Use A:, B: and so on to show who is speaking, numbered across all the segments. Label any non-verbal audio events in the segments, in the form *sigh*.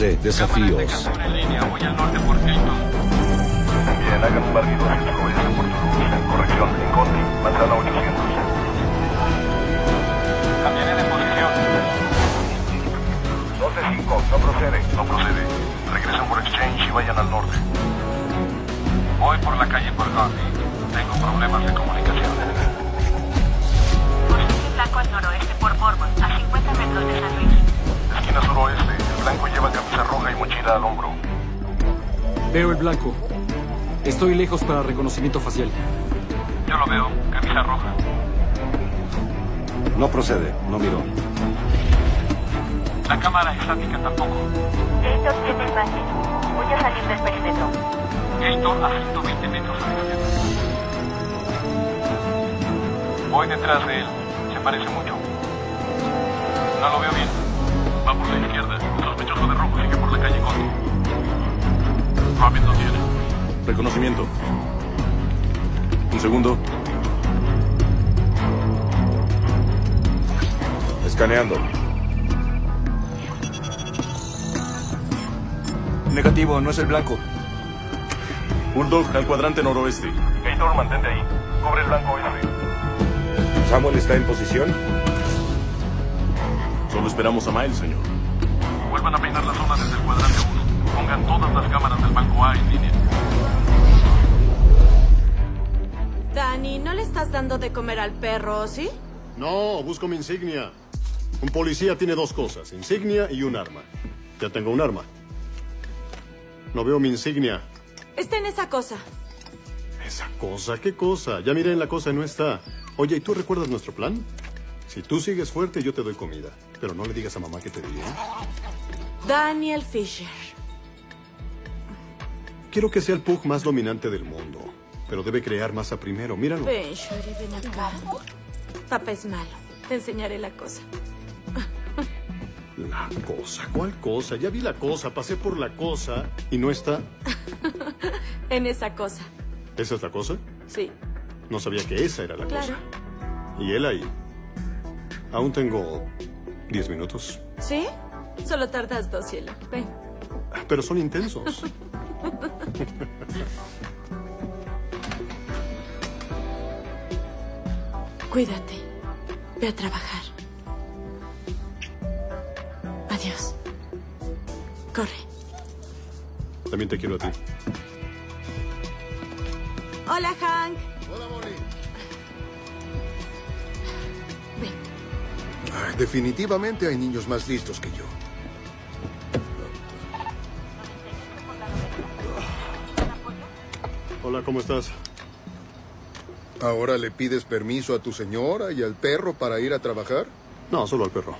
A: 12 desafíos.
B: Para reconocimiento facial.
C: Yo lo veo, camisa roja.
A: No procede, no miró.
C: La cámara estática tampoco.
D: Gator 7 base. Voy a salir del perímetro.
C: Esto a 120 metros a la izquierda. Voy detrás de él. Se parece mucho. No lo veo bien. Va por la izquierda. El sospechoso de rojo sigue por la calle Conti. Robin lo tiene.
E: Reconocimiento. Un segundo.
A: Escaneando.
E: Negativo, no es el blanco. Bulldog al cuadrante noroeste.
F: Gator, mantente ahí. Cubre el blanco este.
A: ¿Samuel está en posición?
E: Solo esperamos a Miles, señor.
C: Vuelvan a peinar la zona desde el cuadrante 1. Pongan todas las cámaras del banco A en línea.
G: Dani, ¿no le estás dando de comer al perro, sí?
H: No, busco mi insignia. Un policía tiene dos cosas, insignia y un arma. Ya tengo un arma. No veo mi insignia.
G: Está en esa cosa.
H: ¿Esa cosa? ¿Qué cosa? Ya miré en la cosa y no está. Oye, ¿y tú recuerdas nuestro plan? Si tú sigues fuerte, yo te doy comida. Pero no le digas a mamá que te di, ¿eh?
G: Daniel Fisher.
H: Quiero que sea el Pug más dominante del mundo. Pero debe crear masa primero. Míralo.
G: Ven, Shuri, ven acá. Papá es malo. Te enseñaré la cosa.
H: La cosa. ¿Cuál cosa? Ya vi la cosa. Pasé por la cosa y no está. *laughs*
G: En esa cosa.
H: ¿Esa es la cosa?
G: Sí.
H: No sabía que esa era la
G: Claro.
H: cosa. Y él ahí. Aún tengo diez minutos.
G: ¿Sí? Solo tardas dos, cielo. Ven.
H: Pero son intensos. *laughs*
G: Cuídate. Ve a trabajar. Adiós. Corre.
H: También te quiero a ti.
G: Hola, Hank.
I: Hola, Bonnie.
G: Ven.
I: Ay, definitivamente hay niños más listos que yo.
H: Hola, ¿cómo estás?
I: ¿Ahora le pides permiso a tu señora y al perro para ir a trabajar?
H: No, solo al perro.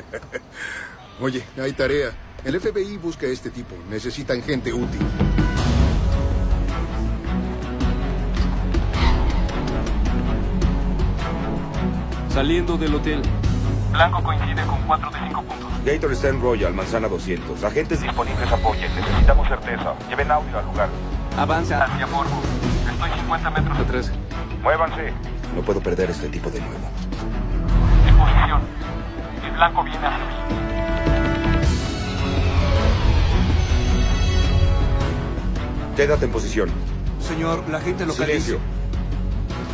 H: *laughs*
I: Oye, hay tarea. El FBI busca a este tipo. Necesitan gente útil.
B: Saliendo del hotel.
C: Blanco coincide con 4 de 5 puntos.
A: Gator está en Royal, manzana 200. Agentes
F: Disponibles apoyen. Necesitamos certeza. Lleven audio al lugar.
B: Avanza.
C: Hacia Borgo. Estoy 50 metros
B: Atrás.
F: Muévanse.
A: No puedo perder este tipo de nuevo.
C: en posición. El blanco viene hacia mí.
A: Quédate en posición.
B: Señor, la gente localiza.
A: Silencio.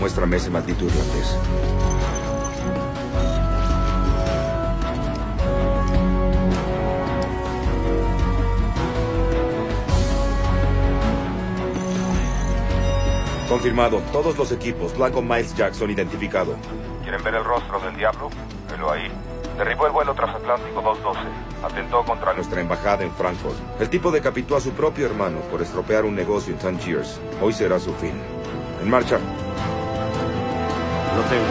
A: Muéstrame ese maldito irlandés. Confirmado. Todos los equipos. Blanco Miles Jackson identificado.
F: ¿Quieren ver el rostro del diablo? Velo ahí. Derribó el vuelo transatlántico 212. Atentó contra
A: Nuestra embajada en Frankfurt. El tipo decapitó a su propio hermano por estropear un negocio en Tangiers. Hoy será su fin. En marcha.
H: Lo tengo.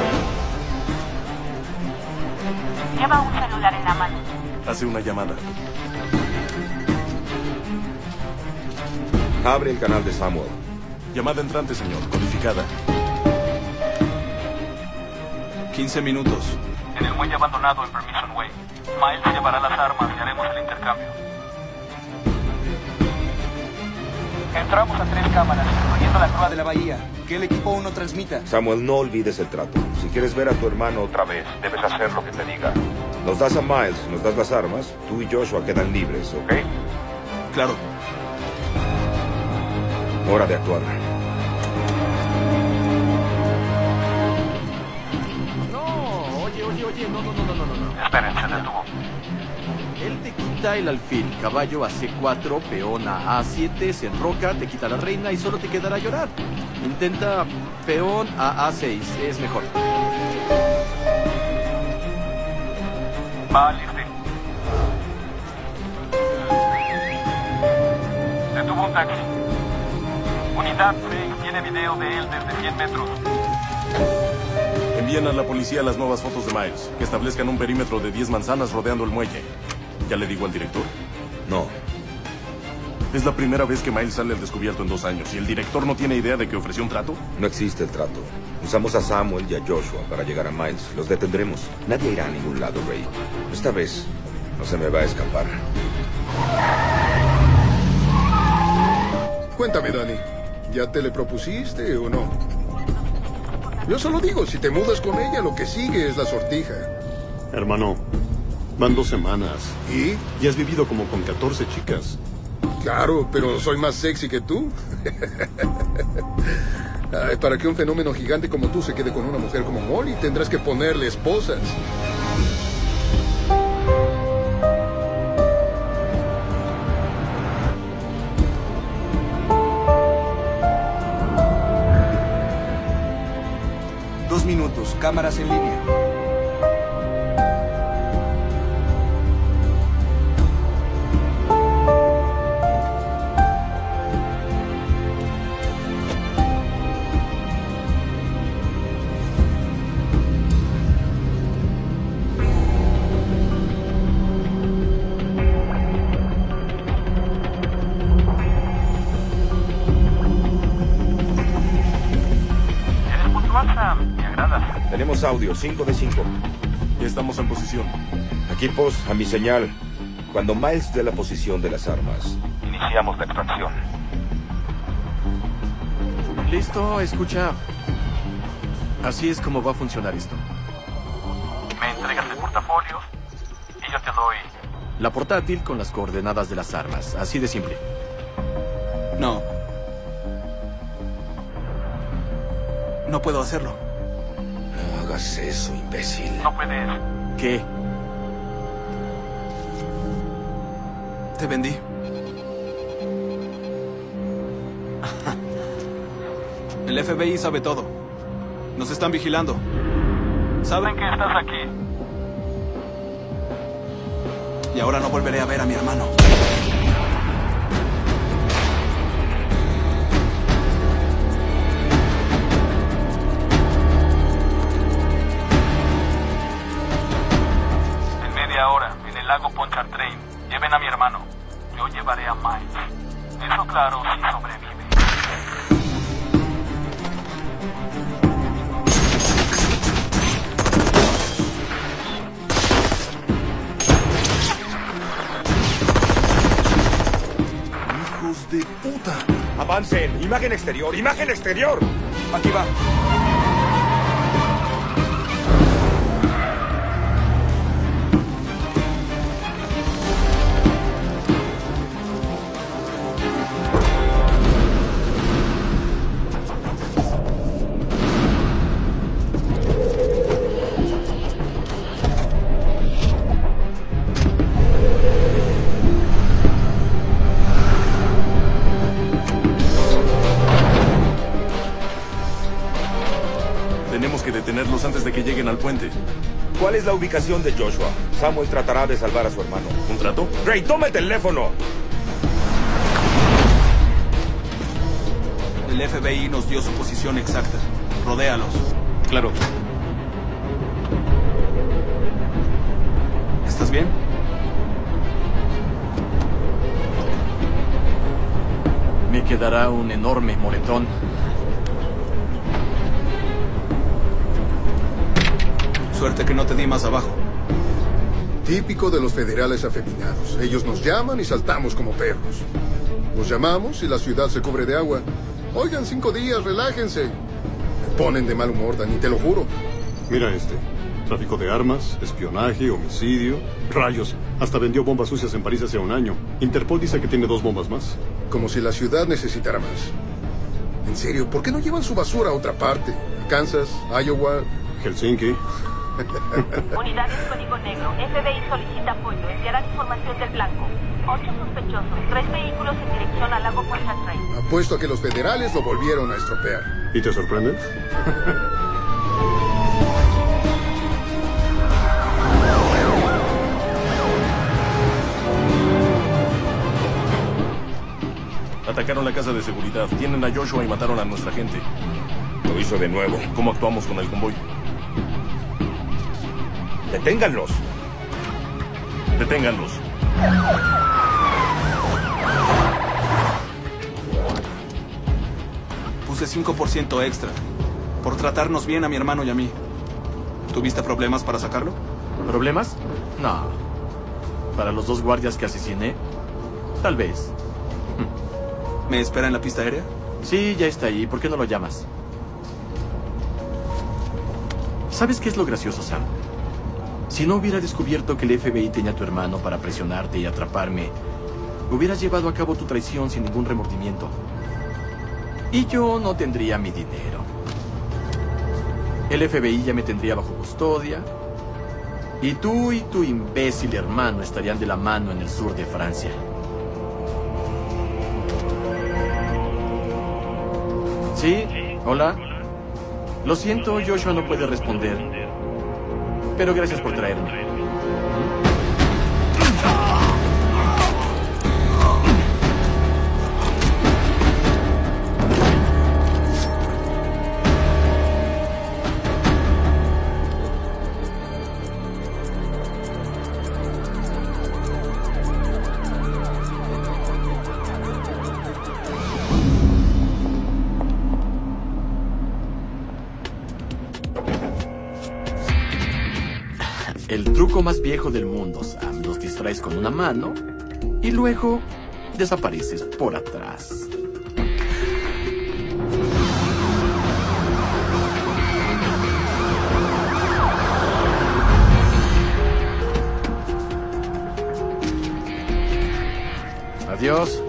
D: Lleva un celular en la mano.
E: Hace una llamada.
A: Abre el canal de Samuel.
E: Llamada entrante, señor. Codificada.
J: 15 minutos.
C: En el muelle abandonado en Permission Way. Miles llevará las armas y haremos el intercambio. Entramos a tres cámaras, incluyendo la prueba de la bahía.
J: Que el equipo 1 transmita.
A: Samuel, no olvides el trato. Si quieres ver a tu hermano otra vez, debes hacer lo que te diga. Nos das a Miles, nos das las armas, tú y Joshua quedan libres, ¿ok?
J: Claro.
A: Hora de actuar.
K: Oye, no, no, no, no, no, no.
C: Esperen, se detuvo.
K: Él te quita el alfil, caballo a C4, peón a A7, se enroca, te quita la reina y solo te quedará llorar. Intenta peón a A6, es mejor.
C: Va al este. Detuvo un taxi. Unidad 6 tiene video de él desde 100 metros.
E: Envíen a la policía las nuevas fotos de Miles, que establezcan un perímetro de 10 manzanas rodeando el muelle. ¿Ya le digo al director?
A: No.
E: Es la primera vez que Miles sale al descubierto en dos años y el director no tiene idea de que ofreció un trato.
A: No existe el trato. Usamos a Samuel y a Joshua para llegar a Miles. Los detendremos. Nadie irá a ningún lado, Ray. Esta vez no se me va a escapar.
I: Cuéntame, Danny. ¿Ya te le propusiste o no? Yo solo digo, si te mudas con ella, lo que sigue es la sortija.
H: Hermano, van dos semanas.
I: ¿Y?
H: Y has vivido como con 14 chicas.
I: Claro, pero soy más sexy que tú. *laughs* Ay, para que un fenómeno gigante como tú se quede con una mujer como Molly, tendrás que ponerle esposas.
J: Cámaras en línea.
A: Audio, 5 de 5.
E: Ya estamos en posición.
A: Equipos, a mi señal. Cuando Miles dé la posición de las armas,
C: Iniciamos la extracción.
K: Listo, escucha. Así es como va a funcionar esto.
C: Me entregas el portafolio y yo te doy.
K: La portátil con las coordenadas de las armas, así de simple.
J: No. No puedo hacerlo.
A: No imbécil.
C: Puedes.
K: ¿Qué?
J: Te vendí. *laughs* El FBI sabe todo. Nos están vigilando.
C: Saben que estás aquí.
J: Y ahora no volveré a ver a mi hermano.
A: ¡Imagen exterior! ¡Imagen exterior!
J: Aquí va.
E: Tenemos que detenerlos antes de que lleguen al puente.
A: ¿Cuál es la ubicación de Joshua? Samuel tratará de salvar a su hermano.
E: ¿Un trato?
A: Ray, toma el teléfono.
J: El FBI nos dio su posición exacta. Rodéalos.
E: Claro.
J: ¿Estás bien?
K: Me quedará un enorme moretón.
J: Suerte que no te di más abajo.
I: Típico de los federales afeminados. Ellos nos llaman y saltamos como perros. Los llamamos y la ciudad se cubre de agua. Oigan, cinco días, relájense. Me ponen de mal humor, Dani, te lo juro.
H: Mira este. Tráfico de armas, espionaje, homicidio. Rayos. Hasta vendió bombas sucias en París hace un año. Interpol dice que tiene dos bombas más.
I: Como si la ciudad necesitara más. En serio, ¿por qué no llevan su basura a otra parte? ¿A Kansas, Iowa,
H: Helsinki. *laughs*
D: Unidades Código Negro. FBI solicita apoyo. Enviarán información del blanco. Ocho sospechosos. Tres vehículos en dirección al lago Pontchartrain.
I: Apuesto a que los federales lo volvieron a estropear.
H: ¿Y te sorprende? *laughs*
E: Atacaron la casa de seguridad. Tienen a Joshua y mataron a nuestra gente.
A: Lo hizo de nuevo.
E: ¿Cómo actuamos con el convoy?
A: ¡Deténganlos!
E: Deténganlos.
J: Puse 5% extra. Por tratarnos bien a mi hermano y a mí. ¿Tuviste problemas para sacarlo?
K: ¿Problemas? No. Para los dos guardias que asesiné, tal vez. *laughs*
J: ¿Me espera en la pista aérea?
K: Sí, ya está ahí. ¿Por qué no lo llamas? ¿Sabes qué es lo gracioso, Sam? Si no hubiera descubierto que el FBI tenía a tu hermano para presionarte y atraparme, hubieras llevado a cabo tu traición sin ningún remordimiento. Y yo no tendría mi dinero. El FBI ya me tendría bajo custodia. Y tú y tu imbécil hermano estarían de la mano en el sur de Francia. ¿Sí? ¿Hola? Lo siento, Joshua no puede responder. Pero gracias por traerme. Viejo del mundo, Sam. Los distraes con una mano y luego desapareces por atrás. Adiós.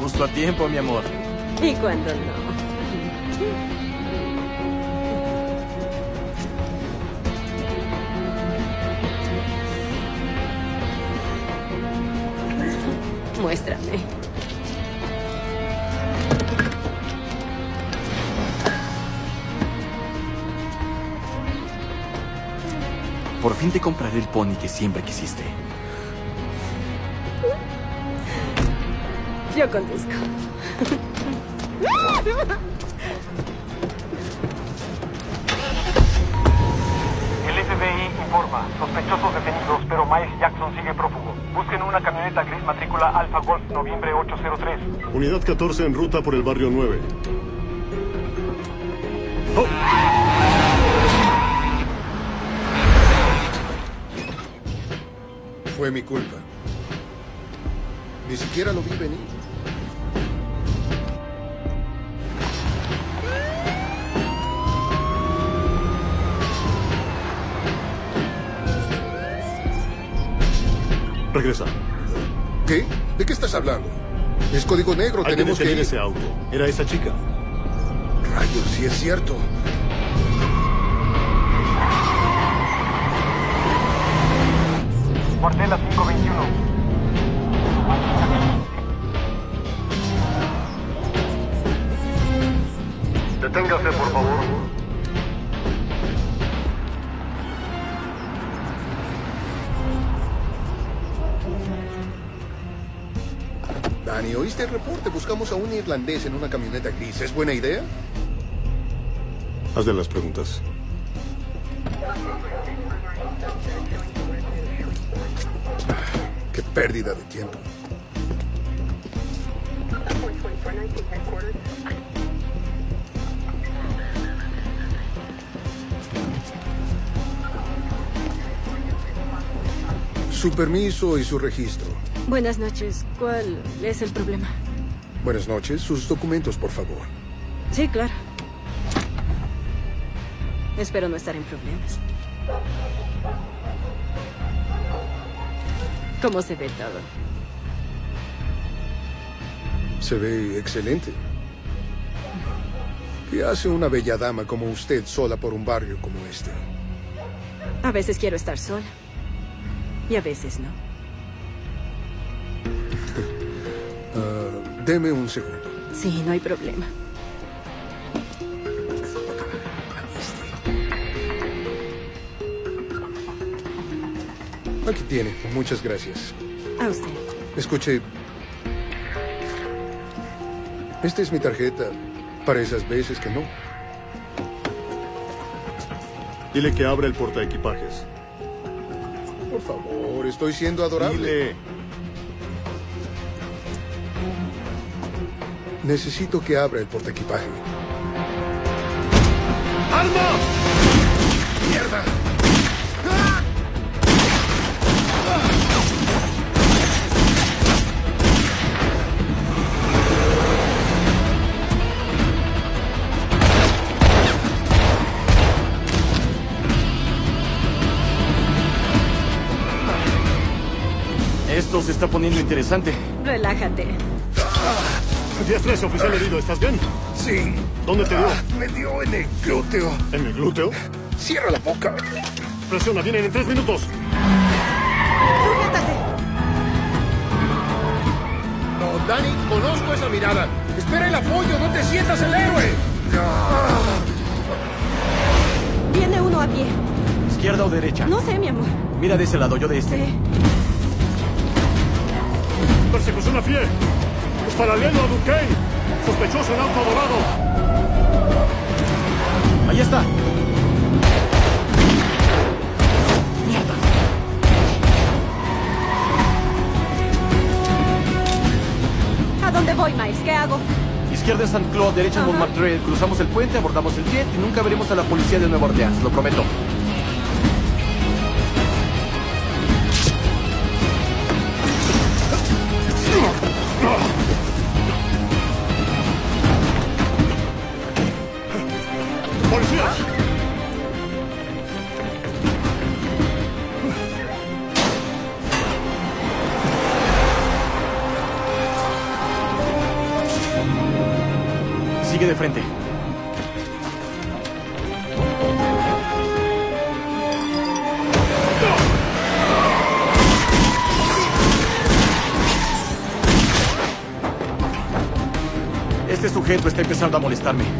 K: Justo a tiempo, mi amor.
G: ¿Y cuando no? Muéstrame.
K: Por fin te compraré el pony que siempre quisiste.
G: Yo conduzco.
C: El FBI informa. Sospechosos detenidos, pero Miles Jackson sigue prófugo. Busquen una camioneta gris matrícula Alfa Golf noviembre 803.
H: Unidad 14 en ruta por el barrio 9.
I: Fue mi culpa. Ni siquiera lo vi venir. Código negro,
H: Hay que
I: tenemos que
H: detener
I: ir.
H: ese auto. Era esa chica.
I: Rayos, sí es cierto.
C: Cuartela 521.
I: A un irlandés en una camioneta gris. ¿Es buena idea?
H: Hazle las preguntas.
I: Qué pérdida de tiempo. Su permiso y su registro.
L: Buenas noches. ¿Cuál es el problema?
I: Buenas noches. Sus documentos, por favor.
L: Sí, claro. Espero no estar en problemas. ¿Cómo se ve todo?
I: Se ve excelente. ¿Qué hace una bella dama como usted sola por un barrio como este?
L: A veces quiero estar sola. Y a veces no.
I: Deme un segundo.
L: Sí, no hay problema.
I: Aquí tiene. Muchas gracias.
L: A usted.
I: Escuche. Esta es mi tarjeta para esas veces que no.
H: Dile que abra el portaequipajes.
I: Por favor, estoy siendo adorable.
H: Dile.
I: Necesito que abra el portaequipaje.
H: ¡Arma!
I: ¡Mierda!
K: Esto se está poniendo interesante.
L: Relájate.
H: 10-13, oficial herido. ¿Estás bien?
I: Sí.
H: ¿Dónde te dio?
I: Ah, me dio en el glúteo.
H: ¿En el glúteo?
I: Cierra la boca.
H: Presiona, vienen en tres minutos.
L: Sujétate.
I: No, Dani, conozco esa mirada. Espera el apoyo, no te sientas el héroe.
L: Viene uno a pie.
K: ¿Izquierda o derecha?
L: No sé, mi amor.
K: Mira de ese lado, yo de este.
L: Sí.
H: Persecución a pie. Es paralelo a Duquesne. Sospechoso en auto dorado.
K: Ahí está.
L: ¿A dónde voy, Miles? ¿Qué hago?
K: Izquierda en St. Claude, derecha en. Montmartre. Cruzamos el puente, abordamos el jet y nunca veremos a la policía de Nueva Orleans, lo prometo. Empezando a molestarme.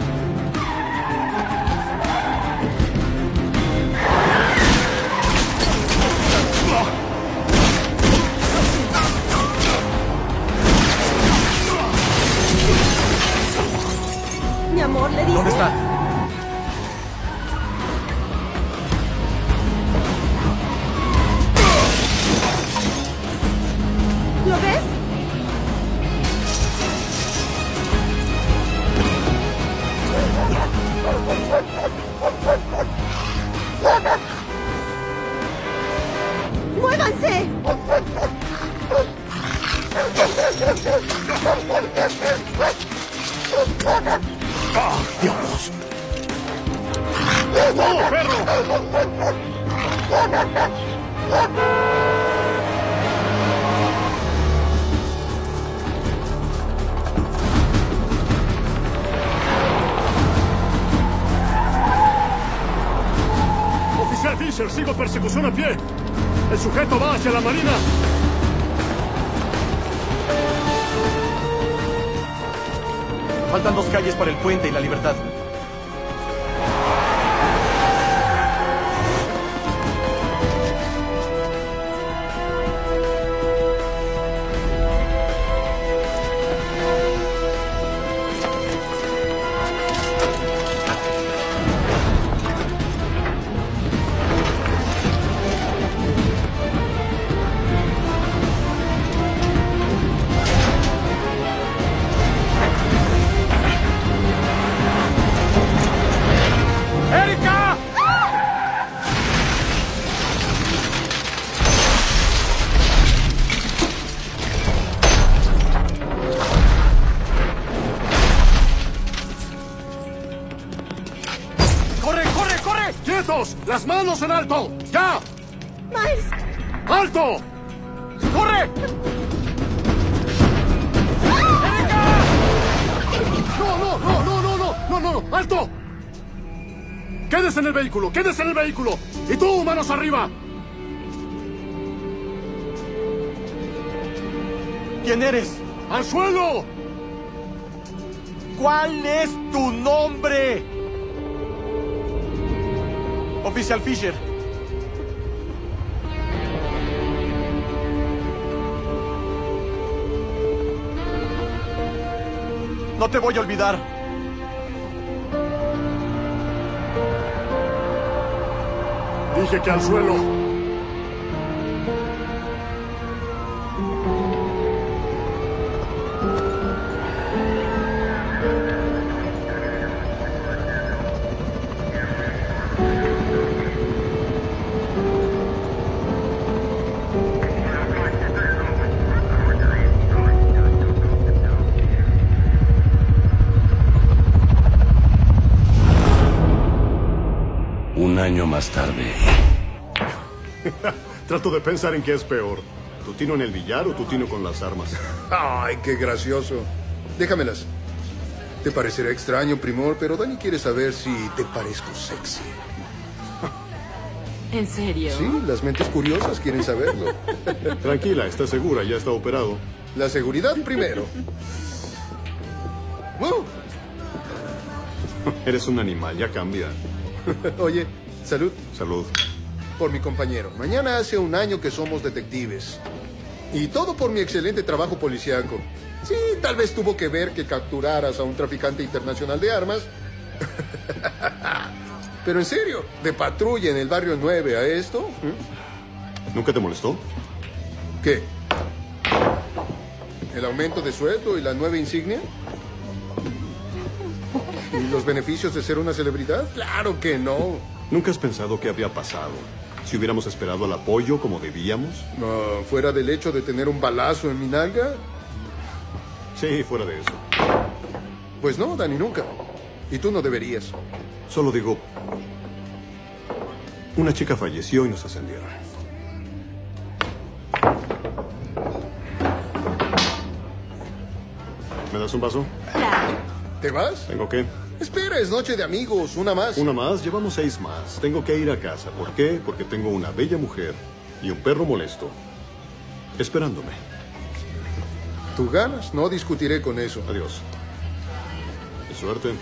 H: Vehículo! ¡Quédese en el vehículo! ¡Y tú, manos arriba!
K: ¿Quién eres?
H: ¡Al suelo!
K: ¿Cuál es tu nombre? Oficial Fisher. No te voy a olvidar.
H: Dije que al suelo.
M: Más tarde.
H: Trato de pensar en qué es peor. ¿Tu tino en el billar o tu tino con las armas? *laughs*
I: Ay, qué gracioso. Déjamelas. Te parecerá extraño, primor, pero Dani quiere saber si te parezco sexy.
G: ¿En serio?
I: Sí, las mentes curiosas quieren saberlo. *laughs*
H: Tranquila, está segura, ya está operado.
I: La seguridad primero. Uh, *laughs*
H: Eres un animal, ya cambia.
I: Oye, salud.
H: Salud.
I: Por mi compañero. Mañana hace un año que somos detectives. Y todo por mi excelente trabajo policíaco. Sí, tal vez tuvo que ver que capturaras a un traficante internacional de armas. *laughs* Pero en serio, de patrulla en el barrio 9 a esto.
H: ¿Nunca te molestó?
I: ¿Qué? ¿El aumento de sueldo y la nueva insignia? ¿Y los beneficios de ser una celebridad? Claro que no.
H: ¿Nunca has pensado qué habría pasado si hubiéramos esperado al apoyo como debíamos?
I: No, fuera del hecho de tener un balazo en mi nalga.
H: Sí, fuera de eso.
I: Pues no, Dani, nunca. Y tú no deberías.
H: Solo digo, una chica falleció y nos ascendieron. ¿Me das un vaso?
I: ¿Te vas?
H: ¿Tengo que?
I: Espera, es noche de amigos. Una más.
H: Una más, llevamos seis más. Tengo que ir a casa. ¿Por qué? Porque tengo una bella mujer y un perro molesto. Esperándome.
I: Tú ganas, no discutiré con eso.
H: Adiós. Suerte.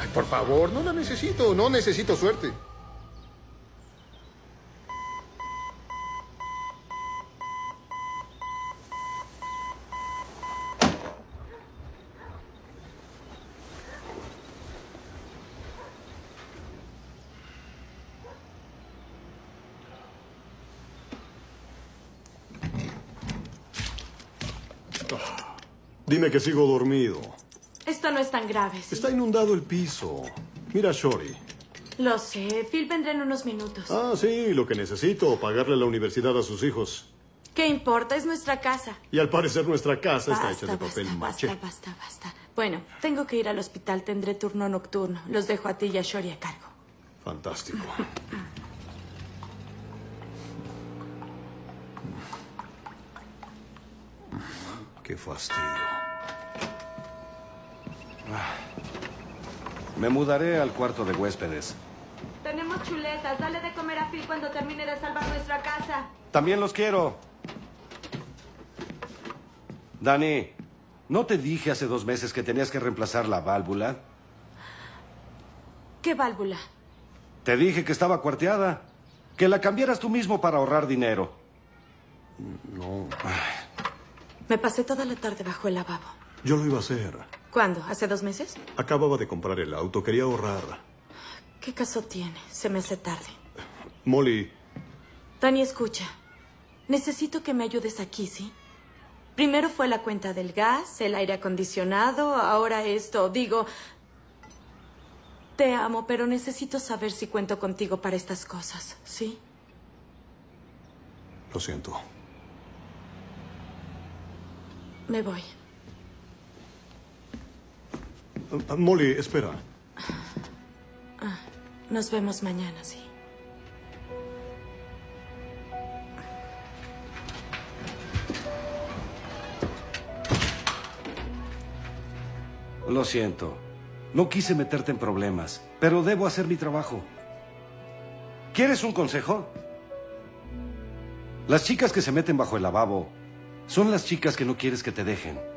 I: Ay, por favor, no la necesito. No necesito suerte.
H: Dime que sigo dormido.
G: Esto no es tan grave. ¿sí?
H: Está inundado el piso. Mira, Shori.
G: Lo sé. Phil vendrá en unos minutos.
H: Ah, sí, lo que necesito, pagarle la universidad a sus hijos.
G: ¿Qué importa? Es nuestra casa.
H: Y al parecer nuestra casa está hecha de papel
G: basta,
H: maché.
G: basta, basta, basta. Bueno, tengo que ir al hospital. Tendré turno nocturno. Los dejo a ti y a Shori a cargo.
H: Fantástico. *clears throat* Qué fastidio.
M: Me mudaré al cuarto de huéspedes.
G: Tenemos chuletas. Dale de comer a Phil cuando termine de salvar nuestra casa.
M: También los quiero. Dani, ¿no te dije hace dos meses que tenías que reemplazar la válvula?
G: ¿Qué válvula?
M: Te dije que estaba cuarteada. Que la cambiaras tú mismo para ahorrar dinero.
H: No.
G: Me pasé toda la tarde bajo el lavabo.
H: Yo lo iba a hacer.
G: ¿Cuándo? ¿Hace dos meses?
H: Acababa de comprar el auto, quería ahorrar.
G: ¿Qué caso tiene? Se me hace tarde.
H: Molly,
G: Tani, escucha. Necesito que me ayudes aquí, ¿sí? Primero fue la cuenta del gas, el aire acondicionado, ahora esto. Digo, te amo, pero necesito saber si cuento contigo para estas cosas, ¿sí?
H: lo siento.
G: Me voy.
H: Ah, Molly, espera.
G: Nos vemos mañana, sí.
M: Lo siento. No quise meterte en problemas, pero debo hacer mi trabajo. ¿Quieres un consejo? Las chicas que se meten bajo el lavabo son las chicas que no quieres que te dejen.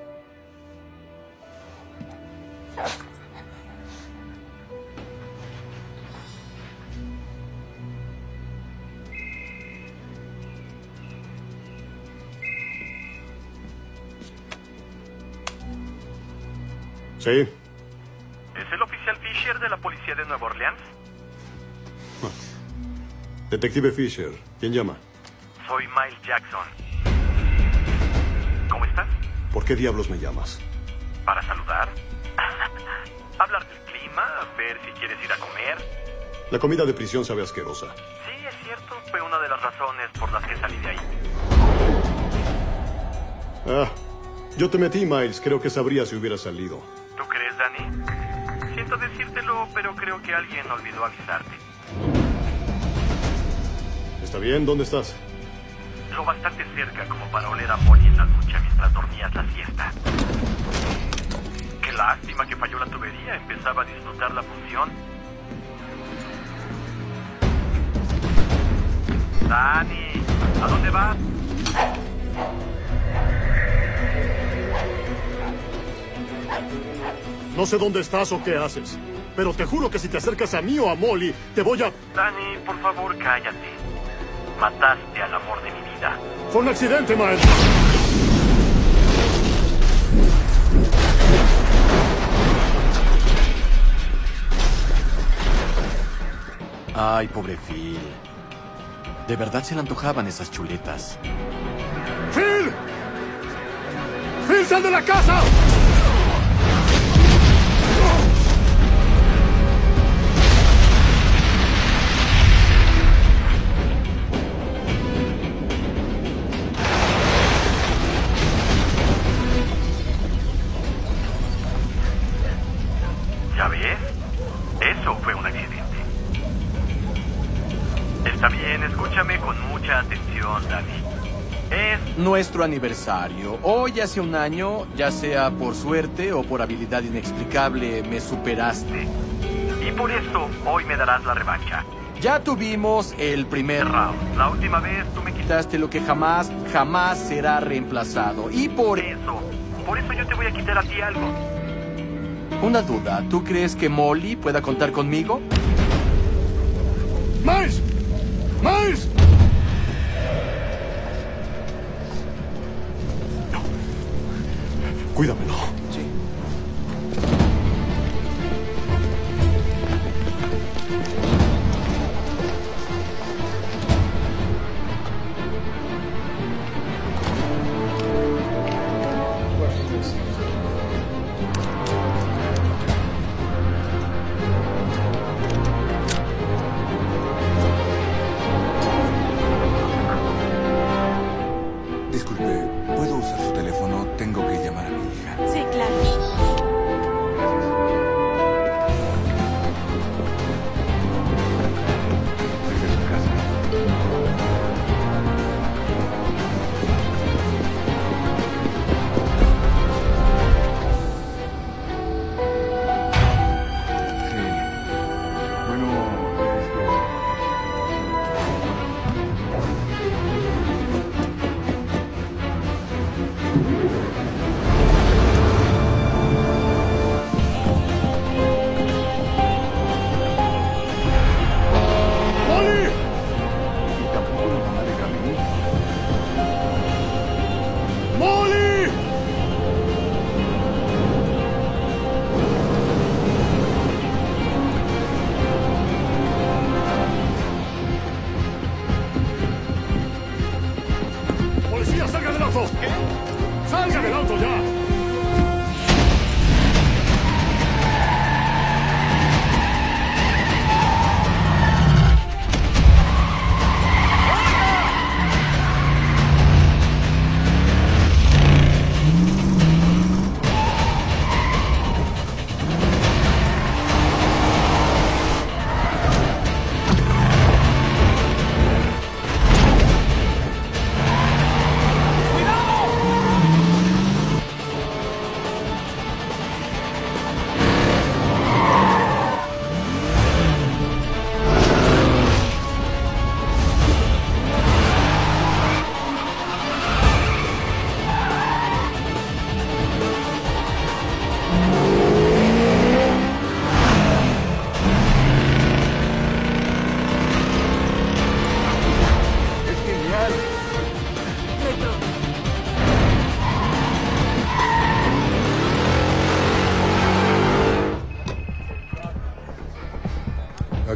H: Sí.
N: ¿Es el oficial Fisher de la policía de Nueva Orleans?
H: Detective Fisher, ¿quién llama?
N: Soy Miles Jackson. ¿Cómo estás?
H: ¿Por qué diablos me llamas?
N: ¿Para saludar? Ver si quieres ir a comer.
H: La comida de prisión sabe asquerosa.
N: Sí, es cierto, fue una de las razones por las que salí de ahí.
H: Ah, yo te metí, Miles. Creo que sabría si hubiera salido.
N: ¿Tú crees, Danny? Siento decírtelo, pero creo que alguien olvidó avisarte.
H: ¿Está bien? ¿Dónde estás?
N: Lo bastante cerca como para oler a Molly en la ducha mientras dormías la siesta. Qué lástima que falló la tubería. Empezaba a disfrutar la función. Dani, ¿a dónde vas?
H: No sé dónde estás o qué haces, pero te juro que si te acercas a mí o a Molly, te voy a...
N: Dani, por favor, cállate. Mataste al amor de mi vida.
H: Fue un accidente, Miles.
K: Ay, pobre Phil. De verdad se le antojaban esas chuletas.
H: ¡Phil! ¡Phil, sal de la casa!
K: Nuestro aniversario. Hoy hace un año, ya sea por suerte o por habilidad inexplicable, me superaste.
N: Y por eso hoy me darás la revancha.
K: Ya tuvimos el primer round.
N: La última vez tú me
K: quitaste lo que jamás, jamás será reemplazado. Y por
N: eso, por eso yo te voy a quitar a ti algo.
K: Una duda, ¿tú crees que Molly pueda contar conmigo?
H: ¡Miles! ¡Miles!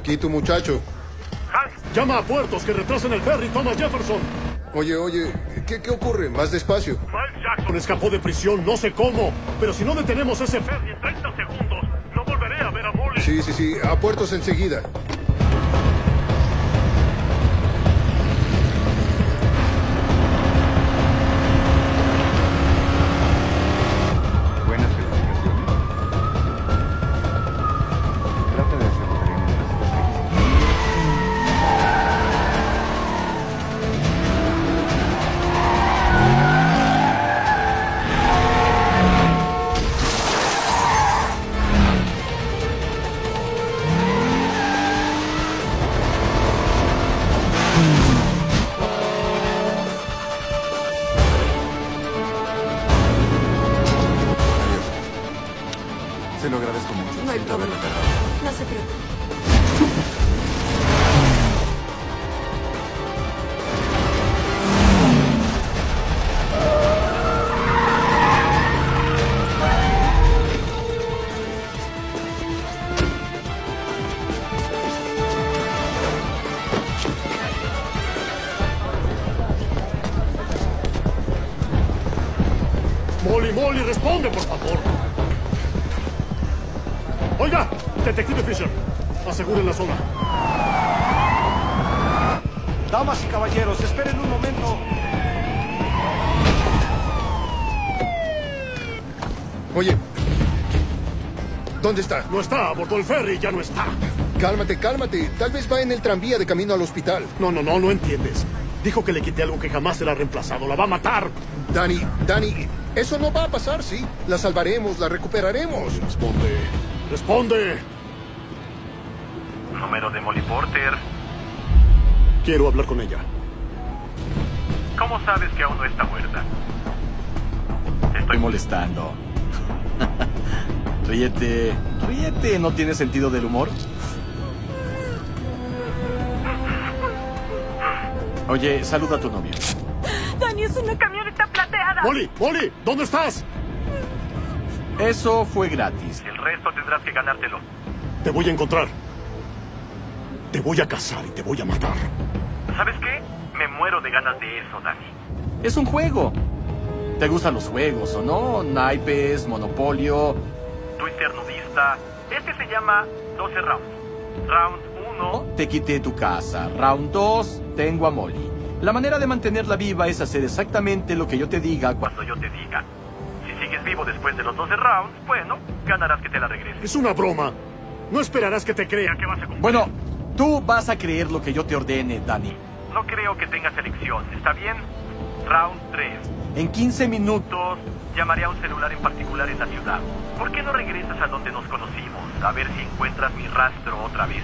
I: Aquí tu muchacho.
O: Llama a puertos que retrasen el ferry Thomas Jefferson.
I: Oye, oye, ¿qué, qué ocurre? Más despacio.
O: Miles Jackson escapó de prisión, no sé cómo. Pero si no detenemos ese ferry en 30 segundos, no volveré a ver a Molly.
I: Sí, sí, sí. A puertos enseguida.
O: Responde, por favor. Oiga, detective Fisher, aseguren la zona.
A: Damas y caballeros, esperen un momento.
I: Oye, ¿dónde está?
O: No está, abordó el ferry, ya no está.
I: Cálmate, cálmate. Tal vez va en el tranvía de camino al hospital.
O: No, no, no, no entiendes. Dijo que le quité algo que jamás será reemplazado. La va a matar.
I: Dani, Dani, eso no va a pasar, ¿sí? La salvaremos, la recuperaremos.
O: Responde. Responde.
N: Número de Molly Porter.
O: Quiero hablar con ella.
N: ¿Cómo sabes que aún no está muerta?
K: Estoy molestando. *laughs* ríete, ríete. ¿No tiene sentido del humor? Oye, saluda a tu novio.
G: Dani, es una camioneta
O: Molly, Molly, ¿dónde estás?
K: Eso fue gratis.
N: El resto tendrás que ganártelo.
O: Te voy a encontrar. Te voy a cazar y te voy a matar.
N: ¿Sabes qué? Me muero de ganas de eso, Dani.
K: Es un juego. ¿Te gustan los juegos o no? Naipes, Monopolio.
N: Twitter nudista. Este se llama 12 rounds. Round 1.
K: Te quité tu casa. Round 2, tengo a Molly. La manera de mantenerla viva es hacer exactamente lo que yo te diga cuando
N: yo te diga. Si sigues vivo después de los 12 rounds, bueno, ganarás que te la regrese.
O: Es una broma. No esperarás que te crea que vas a cumplir.
K: Bueno, tú vas a creer lo que yo te ordene, Dani.
N: No creo que tengas elección. ¿Está bien? Round 3.
K: En 15 minutos.
N: Llamaré a un celular en particular en la ciudad. ¿Por qué no regresas a donde nos conocimos? A ver si encuentras mi rastro otra vez.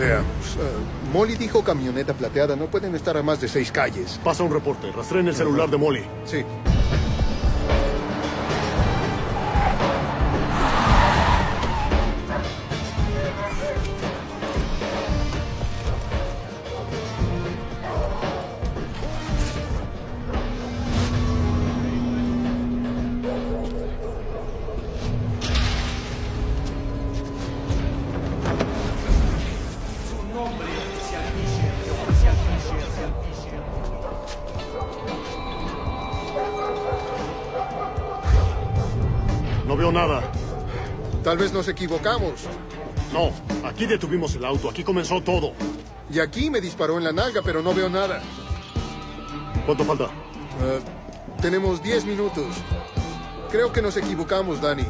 I: Veamos. ah, Molly dijo camioneta plateada. No pueden estar a más de seis calles.
O: Pasa un reporte. Rastreen el celular de Molly.
I: Sí. Nos equivocamos.
O: No, aquí detuvimos el auto. Aquí comenzó todo.
I: Y aquí me disparó en la nalga, pero no veo nada.
O: ¿Cuánto falta?
I: Ah, tenemos 10 minutos. Creo que nos equivocamos, Dani.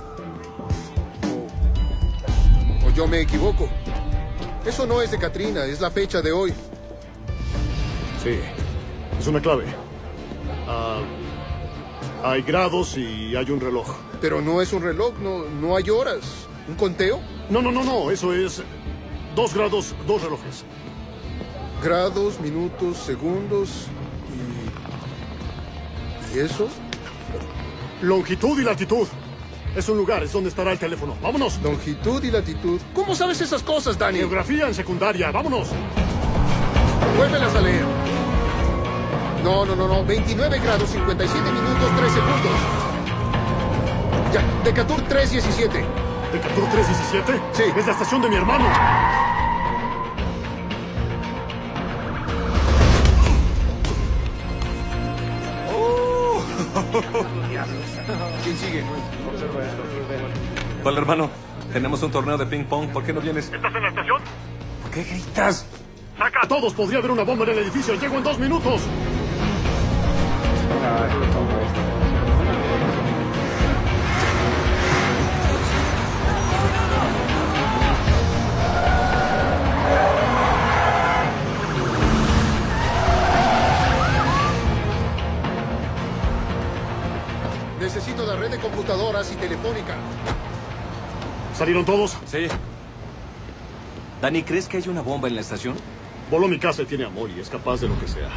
I: O, o yo me equivoco. Eso no es de Katrina, es la fecha de hoy.
O: Sí, es una clave. Ah, hay grados y hay un reloj.
I: Pero no es un reloj, no, no hay horas. ¿Un conteo?
O: No, no, no, no. Eso es dos grados, dos relojes.
I: Grados, minutos, segundos y... ¿Y eso?
O: Longitud y latitud. Es un lugar, es donde estará el teléfono. Vámonos.
I: Longitud y latitud. ¿Cómo sabes esas cosas, Dani?
O: Geografía en secundaria. Vámonos.
I: Vuélvelas a leer. No, no, no, no. 29 grados, 57 minutos, 3 segundos. Ya, Decatur 317.
H: ¿Decatur 317? Sí. Es la estación de mi hermano. *laughs*
E: ¿Quién sigue? Hola, hermano. Tenemos un torneo de ping-pong. ¿Por qué no vienes?
N: ¿Estás en la estación?
E: ¿Por qué gritas?
H: ¡Saca! Todos, podría haber una bomba en el edificio. Llego en dos minutos.
I: Necesito la red de computadoras y telefónica.
H: ¿Salieron todos?
E: Sí. Dani, ¿crees que hay una bomba en la estación?
H: Voló mi casa y tiene amor y es capaz de lo que sea.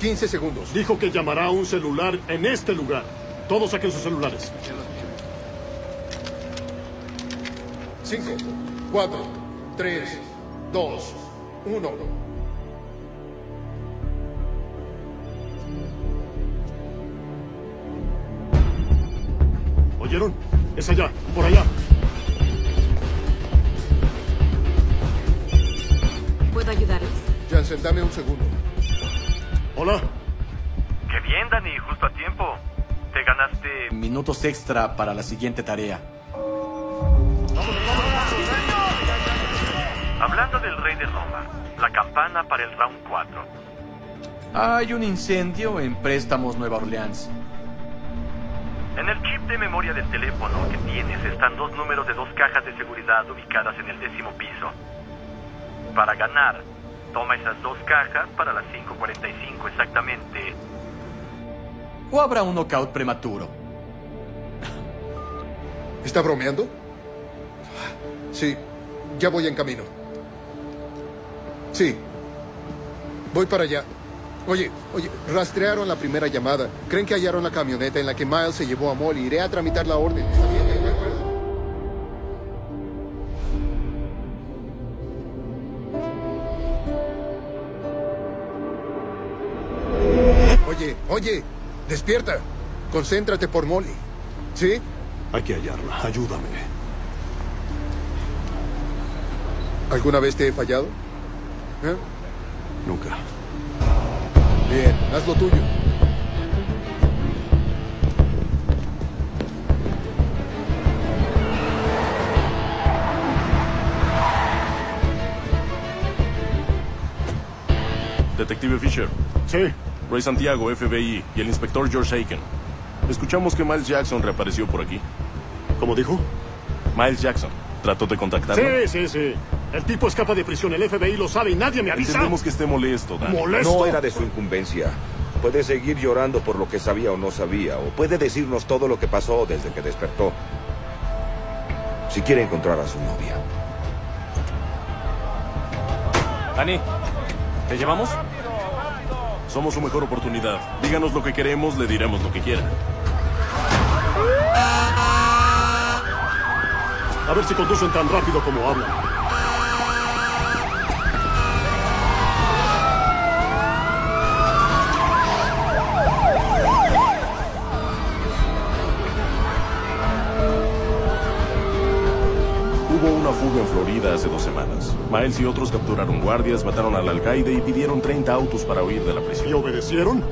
I: 15 segundos.
H: Dijo que llamará a un celular en este lugar. Todos saquen sus celulares.
I: 5, 4, 3, 2, 1.
H: ¿Oyeron? Es allá, por allá.
L: ¿Puedo ayudarles?
I: Jansen, dame un segundo.
H: Hola.
N: Qué bien, Dani, justo a tiempo. Te ganaste...
K: Minutos extra para la siguiente tarea.
N: Hablando del rey de Roma, la campana para el round 4.
K: Hay un incendio en Préstamos Nueva Orleans.
N: En el chip de memoria del teléfono que tienes están dos números de dos cajas de seguridad ubicadas en el décimo piso. Para ganar, toma esas dos cajas para las 5.45 exactamente.
K: ¿O habrá un knockout prematuro?
I: ¿Está bromeando? Sí, ya voy en camino. Sí, voy para allá. Oye, oye, rastrearon la primera llamada. Creen que hallaron la camioneta en la que Miles se llevó a Molly. Iré a tramitar la orden. ¿Está bien? Oye, oye, despierta. Concéntrate por Molly. ¿Sí?
H: Hay que hallarla. Ayúdame.
I: ¿Alguna vez te he fallado? ¿Eh?
H: Nunca.
I: Bien, haz lo tuyo.
E: Detective Fisher.
H: Sí.
E: Ray Santiago, FBI, y el inspector George Aiken. Escuchamos que Miles Jackson reapareció por aquí.
H: ¿Cómo dijo?
E: Miles Jackson. ¿Trató de contactarlo?
H: Sí, sí, sí. El tipo escapa de prisión. El FBI lo sabe y nadie me avisa.
E: Entendemos que esté molesto, Dani.
H: ¿Molesto?
A: No era de su incumbencia. Puede seguir llorando por lo que sabía o no sabía, o puede decirnos todo lo que pasó desde que despertó. Si quiere encontrar a su novia.
E: Dani, ¿te llevamos? Somos su mejor oportunidad. Díganos lo que queremos, le diremos lo que quiera.
H: A ver si conducen tan rápido como hablan.
E: Fuga en Florida hace dos semanas. Miles y otros capturaron guardias, mataron al alcaide y pidieron 30 autos para huir de la prisión.
H: ¿Y obedecieron?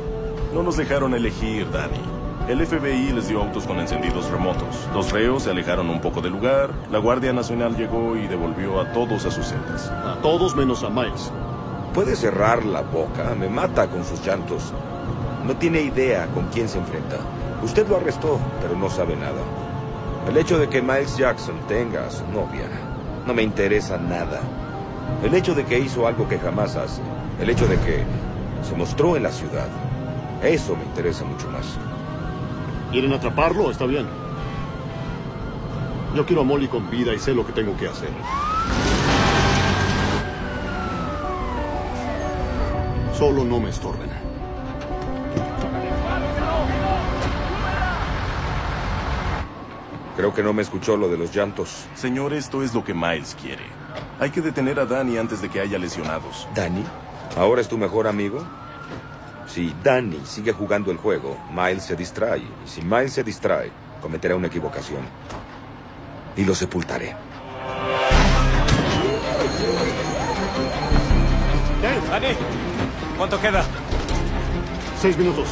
E: No nos dejaron elegir, Danny. El FBI les dio autos con encendidos remotos. Los reos se alejaron un poco del lugar. La Guardia Nacional llegó y devolvió a todos a sus celdas.
H: A todos menos a Miles.
A: Puede cerrar la boca. Me mata con sus llantos. No tiene idea con quién se enfrenta. Usted lo arrestó, pero no sabe nada. El hecho de que Miles Jackson tenga a su novia no me interesa nada. El hecho de que hizo algo que jamás hace. El hecho de que se mostró en la ciudad. Eso me interesa mucho más.
H: ¿Quieren atraparlo? Está bien. Yo quiero a Molly con vida y sé lo que tengo que hacer. Solo no me estorben.
A: Creo que no me escuchó lo de los llantos.
E: Señor, esto es lo que Miles quiere. Hay que detener a Danny antes de que haya lesionados.
A: ¿Danny? ¿Ahora es tu mejor amigo? Si Danny sigue jugando el juego, Miles se distrae. Y si Miles se distrae, cometerá una equivocación. y lo sepultaré.
P: Dani, ¿cuánto queda?
H: Seis minutos.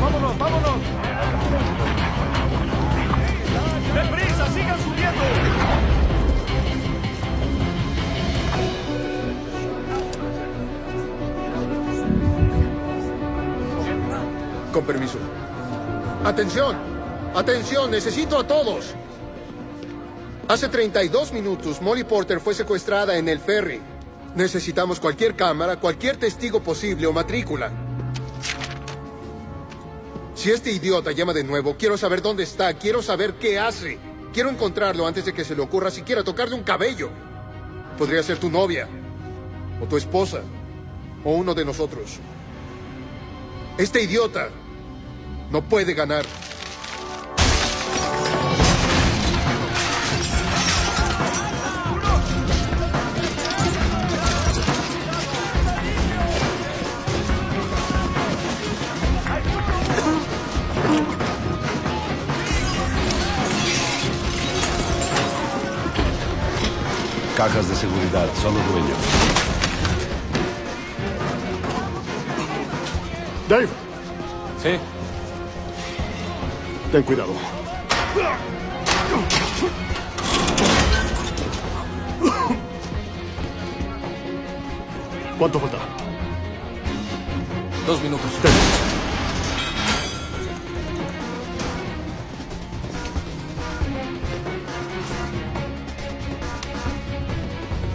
P: ¡Vámonos, vámonos! ¡Deprisa, sigan subiendo!
I: Con permiso. ¡Atención! ¡Atención! ¡Necesito a todos! Hace 32 minutos, Molly Porter fue secuestrada en el ferry. Necesitamos cualquier cámara, cualquier testigo posible o matrícula. Si este idiota llama de nuevo, quiero saber dónde está, quiero saber qué hace. Quiero encontrarlo antes de que se le ocurra siquiera tocarle un cabello. Podría ser tu novia, o tu esposa, o uno de nosotros. Este idiota no puede ganar.
M: Cajas de seguridad, son los dueños.
H: Dave,
P: Sí.
H: Ten cuidado. ¿Cuánto falta?
P: Dos minutos.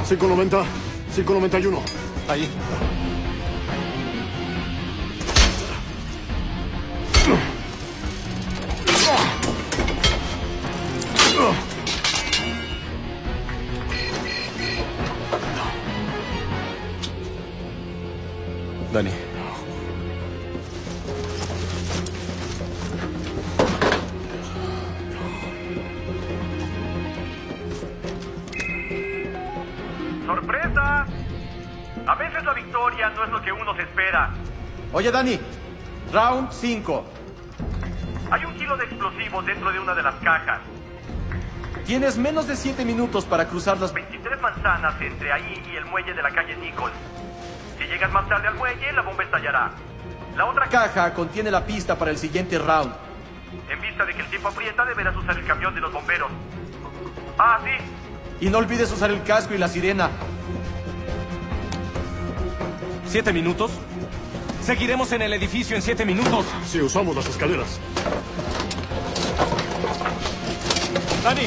H: Cinco noventa, cinco noventa y uno.
P: Ahí.
N: No es lo que uno se espera.
K: Oye, Dani. Round 5.
N: Hay un kilo de explosivos dentro de una de las cajas.
K: Tienes menos de 7 minutos para cruzar las...
N: 23 manzanas entre ahí y el muelle de la calle Nichols. Si llegas más tarde al muelle, la bomba estallará. La otra
K: caja contiene la pista para el siguiente round.
N: En vista de que el tiempo aprieta, deberás usar el camión de los bomberos. Ah, sí.
K: Y no olvides usar el casco y la sirena.
P: ¿Siete minutos? Seguiremos en el edificio en siete minutos.
H: Si usamos las escaleras.
P: Dani.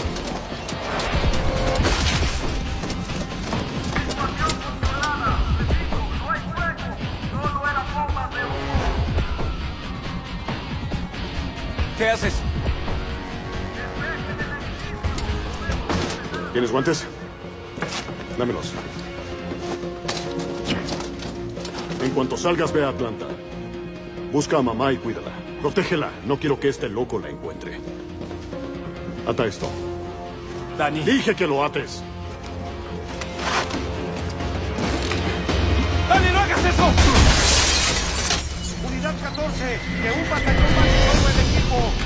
P: ¿Qué haces?
H: ¿Tienes guantes? Dámelos. En cuanto salgas, ve a Atlanta. Busca a mamá y cuídala. Protégela. No quiero que este loco la encuentre. Ata esto.
P: Dani.
H: Dije que lo ates.
P: ¡Dani, no hagas eso! Unidad 14, que un batallón más todo el equipo.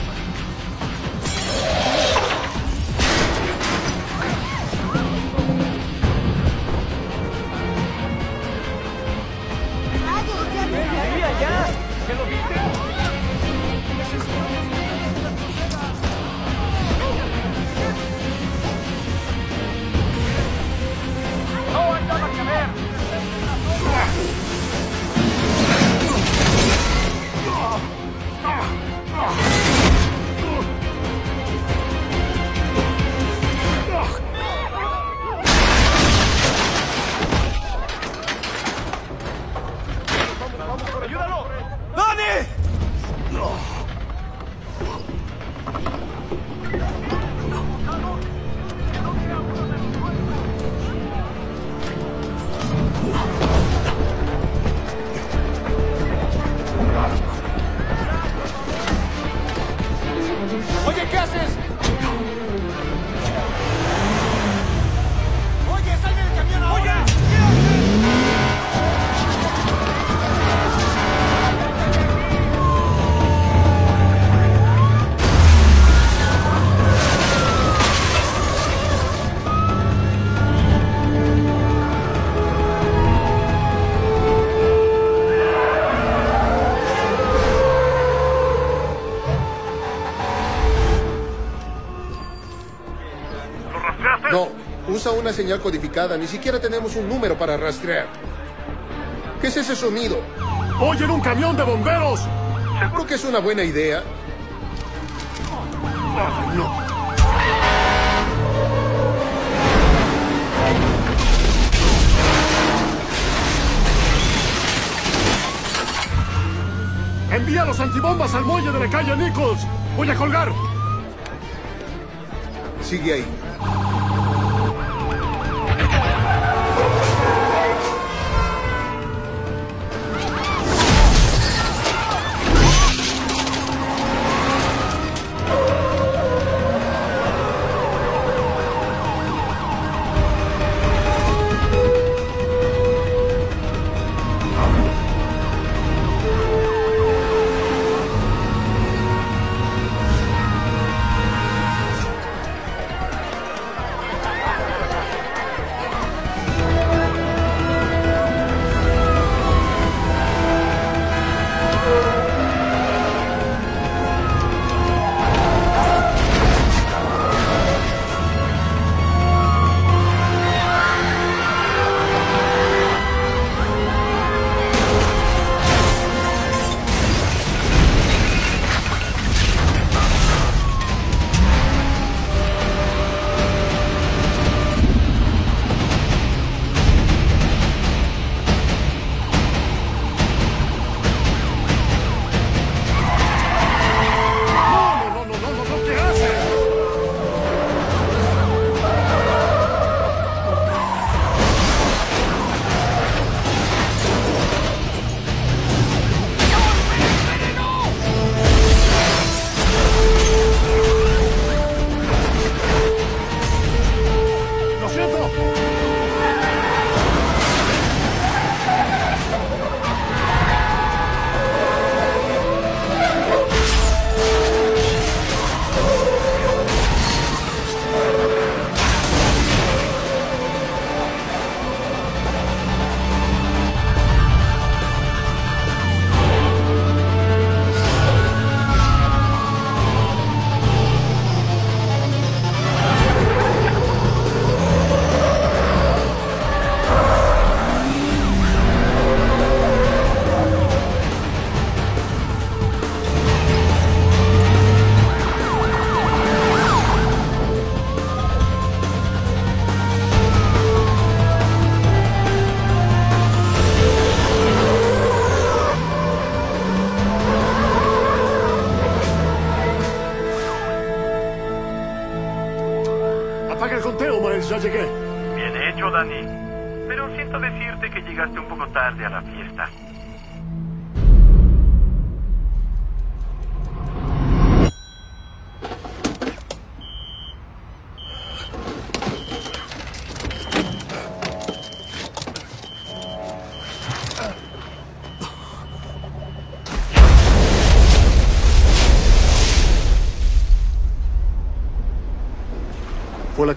I: Una señal codificada. Ni siquiera tenemos un número para rastrear. ¿Qué es ese sonido?
H: ¡Oyen un camión de bomberos!
I: ¿Seguro que es una buena idea?
H: Ay, no. Envía los antibombas al muelle de la calle Nichols. Voy a colgar.
I: Sigue ahí.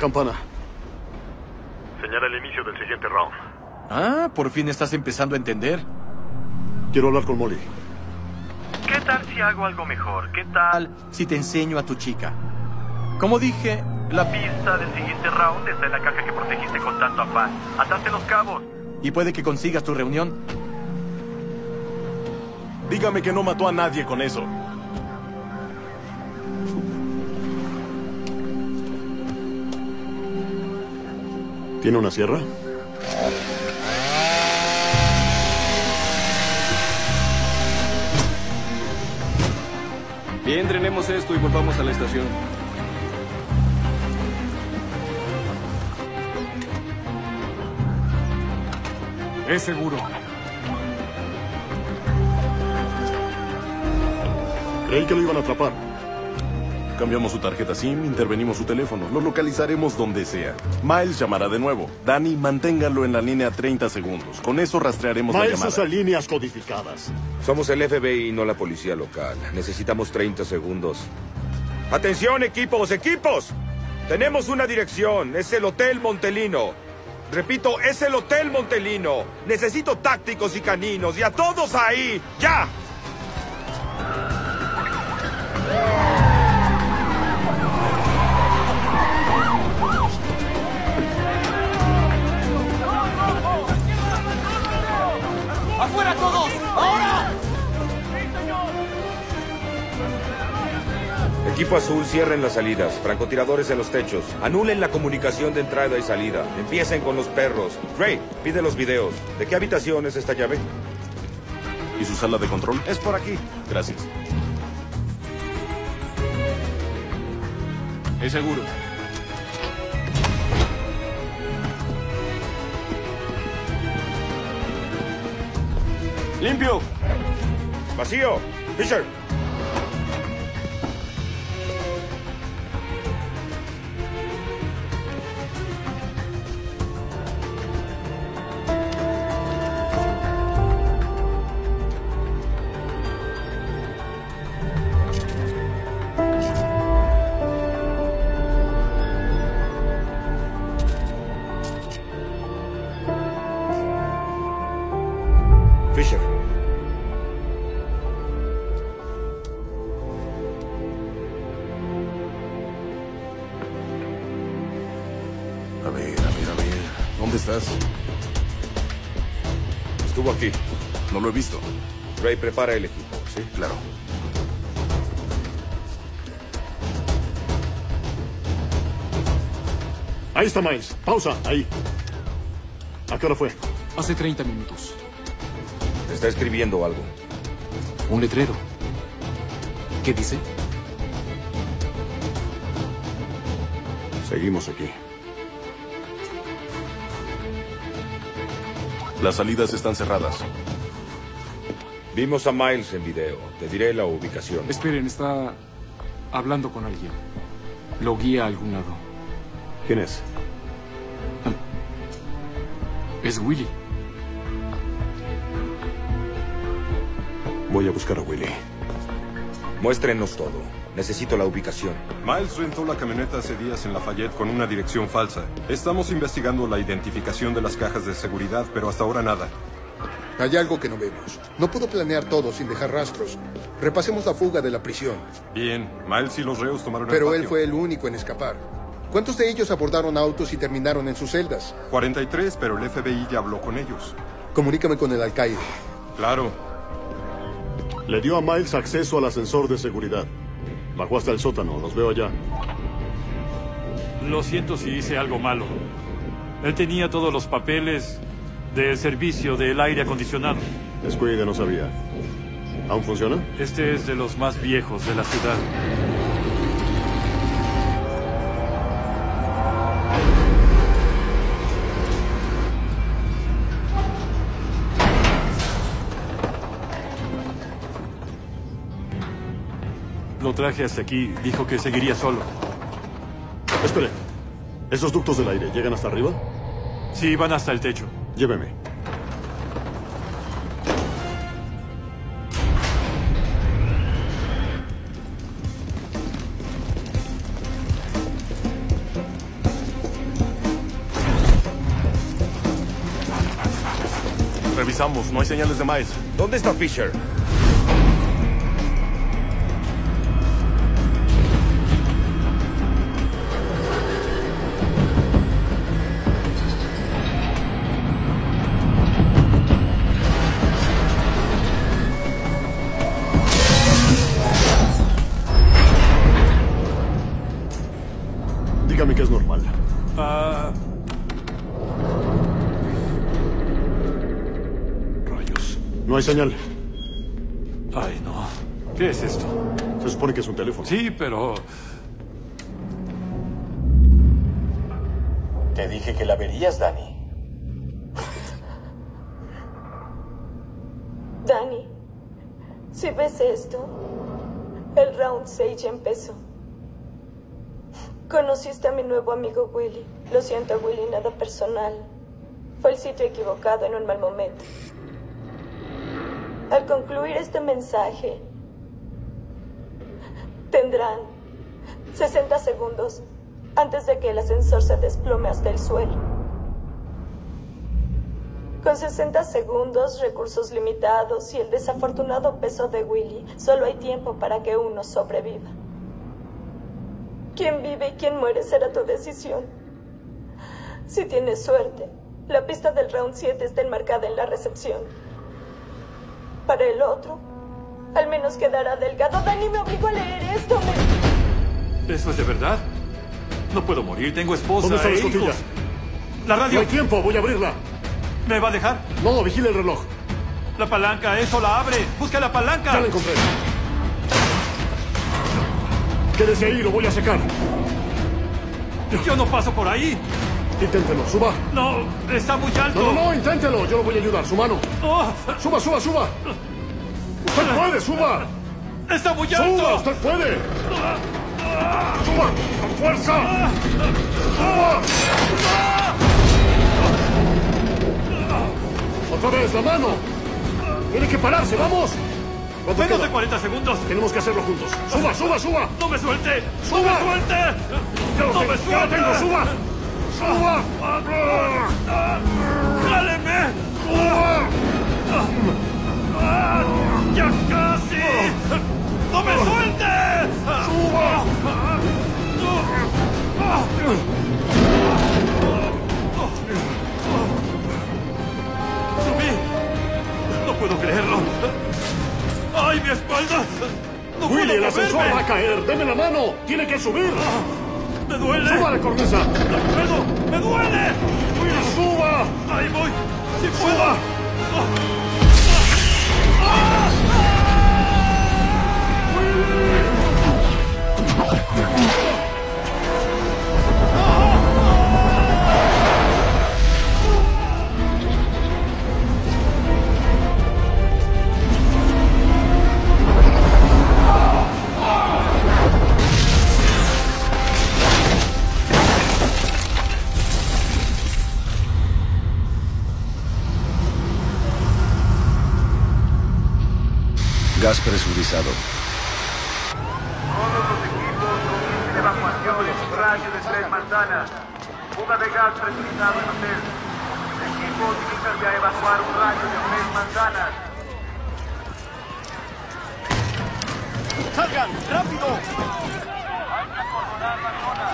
H: Campana.
N: Señala el inicio del siguiente round.
K: Ah, por fin estás empezando a entender.
H: Quiero hablar con Molly.
N: ¿Qué tal si hago algo mejor? ¿Qué tal?
K: Si te enseño a tu chica. Como dije,
N: La pista del siguiente round está en la caja que protegiste con tanto afán. Ataste los cabos.
K: y puede que consigas tu reunión.
E: Dígame que no mató a nadie con eso.
H: ¿Tiene una sierra?
B: Bien, drenemos esto y volvamos a la estación. Es seguro.
H: Creí que lo iban a atrapar.
E: Cambiamos su tarjeta SIM, intervenimos su teléfono. Lo localizaremos donde sea. Miles llamará de nuevo. Danny, manténgalo en la línea 30 segundos. Con eso rastrearemos la
H: Miles
E: llamada.
H: usa líneas codificadas.
A: Somos el FBI, no la policía local. Necesitamos 30 segundos. ¡Atención, equipos, equipos! Tenemos una dirección. Es el Hotel Montelino. Repito, es el Hotel Montelino. Necesito tácticos y caninos. Y a todos ahí. ¡Ya! ¡Afuera todos! ¡Ahora! Equipo azul, cierren las salidas. Francotiradores en los techos. Anulen la comunicación de entrada y salida. Empiecen con los perros. Ray, pide los videos. ¿De qué habitación es esta llave?
E: ¿Y su sala de control?
Q: Es por aquí.
E: Gracias.
B: Es seguro.
A: ¡Limpio! ¡Vacío! ¡Fisher! Prepara el equipo.
E: Sí, claro.
H: Ahí está Miles. Pausa, ahí. ¿A qué hora fue?
B: Hace 30 minutos.
A: Está escribiendo algo.
B: Un letrero. ¿Qué dice?
H: Seguimos aquí.
E: Las salidas están cerradas.
A: Vimos a Miles en video. Te diré la ubicación.
B: Esperen, está hablando con alguien. Lo guía a algún lado.
H: ¿Quién es?
B: Es Willy.
H: Voy a buscar a Willy.
A: Muéstrenos todo. Necesito la ubicación.
R: Miles rentó la camioneta hace días en Lafayette con una dirección falsa. Estamos investigando la identificación de las cajas de seguridad, pero hasta ahora nada.
I: Hay algo que no vemos. No pudo planear todo sin dejar rastros. Repasemos la fuga de la prisión.
R: Bien, Miles y los reos tomaron el
I: Pero él fue el único en escapar. ¿Cuántos de ellos abordaron autos y terminaron en sus celdas?
R: 43, pero el FBI ya habló con ellos.
I: Comunícame con el alcaide.
R: Claro.
H: Le dio a Miles acceso al ascensor de seguridad. Bajó hasta el sótano. Los veo allá.
S: Lo siento si hice algo malo. Él tenía todos los papeles del servicio del aire acondicionado.
H: Descuide, no sabía. ¿Aún funciona?
S: Este es de los más viejos de la ciudad. Lo traje hasta aquí. Dijo que seguiría solo.
H: Espere. ¿Esos ductos del aire llegan hasta arriba?
S: Sí, van hasta el techo.
H: Lléveme.
E: Revisamos, no hay señales de Miles.
A: ¿Dónde está Fisher?
H: Señal.
S: Ay, no. ¿Qué es esto?
H: Se supone que es un teléfono.
S: Sí, pero...
T: Te dije que la verías, Dani.
U: Dani, si ves esto, el round 6 ya empezó. Conociste a mi nuevo amigo Willy. Lo siento, Willy, nada personal. Fue el sitio equivocado en un mal momento. Al concluir este mensaje, tendrán 60 segundos antes de que el ascensor se desplome hasta el suelo. Con 60 segundos, recursos limitados y el desafortunado peso de Willy, solo hay tiempo para que uno sobreviva. Quién vive y quién muere será tu decisión. Si tienes suerte, la pista del round 7 está enmarcada en la recepción. Para el otro, al menos quedará delgado. Dani me obligó a leer esto. me-
S: ¿Eso es de verdad? No puedo morir, tengo esposa
O: ¿Dónde está la
S: e
O: escotilla?
S: hijos. La radio.
O: No hay tiempo, voy a abrirla.
S: ¿Me va a dejar?
O: No, vigile el reloj.
S: La palanca, eso la abre. Busca la palanca.
O: Ya la encontré. Quédese ahí, lo voy a sacar.
S: Yo no paso por ahí.
O: Inténtelo, suba.
S: No, está muy alto.
O: No, no, no, inténtelo, yo lo voy a ayudar, su mano.
S: Oh,
O: Suba, suba, suba. Usted puede, suba.
S: está muy alto.
O: Suba, usted puede. Suba, con fuerza. Suba. Otra vez, la mano. Tiene que pararse, vamos. ¿Cuánto
S: Menos de 40 segundos.
O: Tenemos que hacerlo juntos. Suba, suba, suba.
S: No me suelte.
O: ¡Suba!
S: No me suelte.
O: Ya lo
S: No
O: tengo,
S: me
O: ya lo
S: suelte.
O: tengo, suba.
S: ¡Jáleme! ¡Ya casi! ¡No me suelte!
O: Suba.
S: ¡Subí! ¡No puedo creerlo! ¡Ay, mi espalda! ¡No
O: Willy,
S: puedo
O: el ascensor va a caer. Deme la mano. Tiene que subir.
S: ¡Me duele!
O: Suba la cornisa.
S: ¡No puedo! ¡Me duele!
O: Suba.
S: ¡Ahí voy! ¡Sí puedo!
O: Suba.
A: Gas presurizado.
N: Todos los equipos comiencen evacuación. Radio de tres manzanas. Fuga de gas presurizado en hotel. Equipos inician a evacuar un radio de tres manzanas.
V: ¡Salgan! ¡Rápido!
N: Hay que acordonar la zona.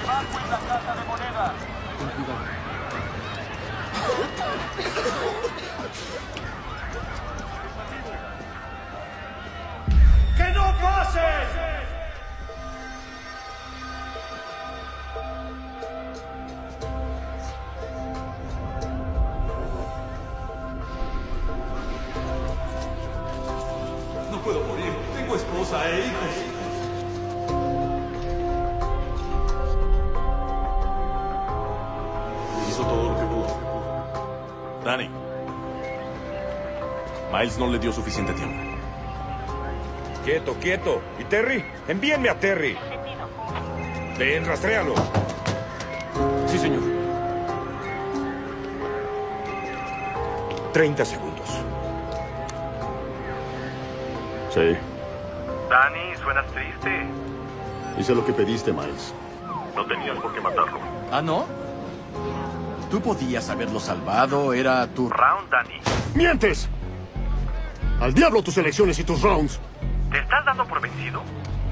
N: Debajo en la casa de moneda.
S: No puedo morir. Tengo esposa e hijos.
E: Todo lo que pudo. Danny. Miles no le dio suficiente tiempo.
A: Quieto, quieto. ¿Y Terry? Envíenme a Terry. Ven, rastréalo.
O: Sí, señor.
A: 30 segundos.
O: Sí.
N: Danny, suenas triste.
O: Hice lo que pediste, Miles.
N: No tenías por qué matarlo.
K: ¿Ah, no? Tú podías haberlo salvado, era tu...
N: Round, Danny.
O: ¡Mientes! Al diablo tus elecciones y tus rounds.
N: ¿Te estás dando por vencido?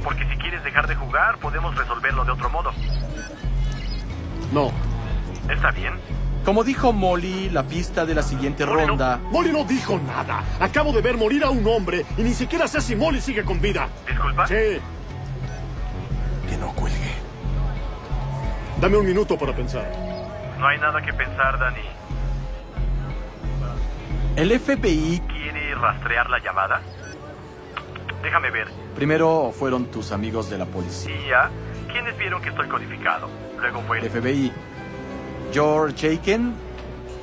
N: Porque si quieres dejar de jugar, podemos resolverlo de otro modo.
O: No.
N: ¿Está bien?
K: Como dijo Molly, la pista de la siguiente ronda...
O: Molly no dijo nada. Acabo de ver morir a un hombre y ni siquiera sé si Molly sigue con vida.
N: ¿Disculpa?
O: Sí.
E: Que no cuelgue.
O: Dame un minuto para pensar.
N: No hay nada que pensar, Danny.
K: El FBI...
N: ¿Quiere rastrear la llamada? Déjame ver.
K: Primero fueron tus amigos de la policía.
N: ¿quiénes vieron que estoy codificado? Luego fue
K: El FBI. George Aiken.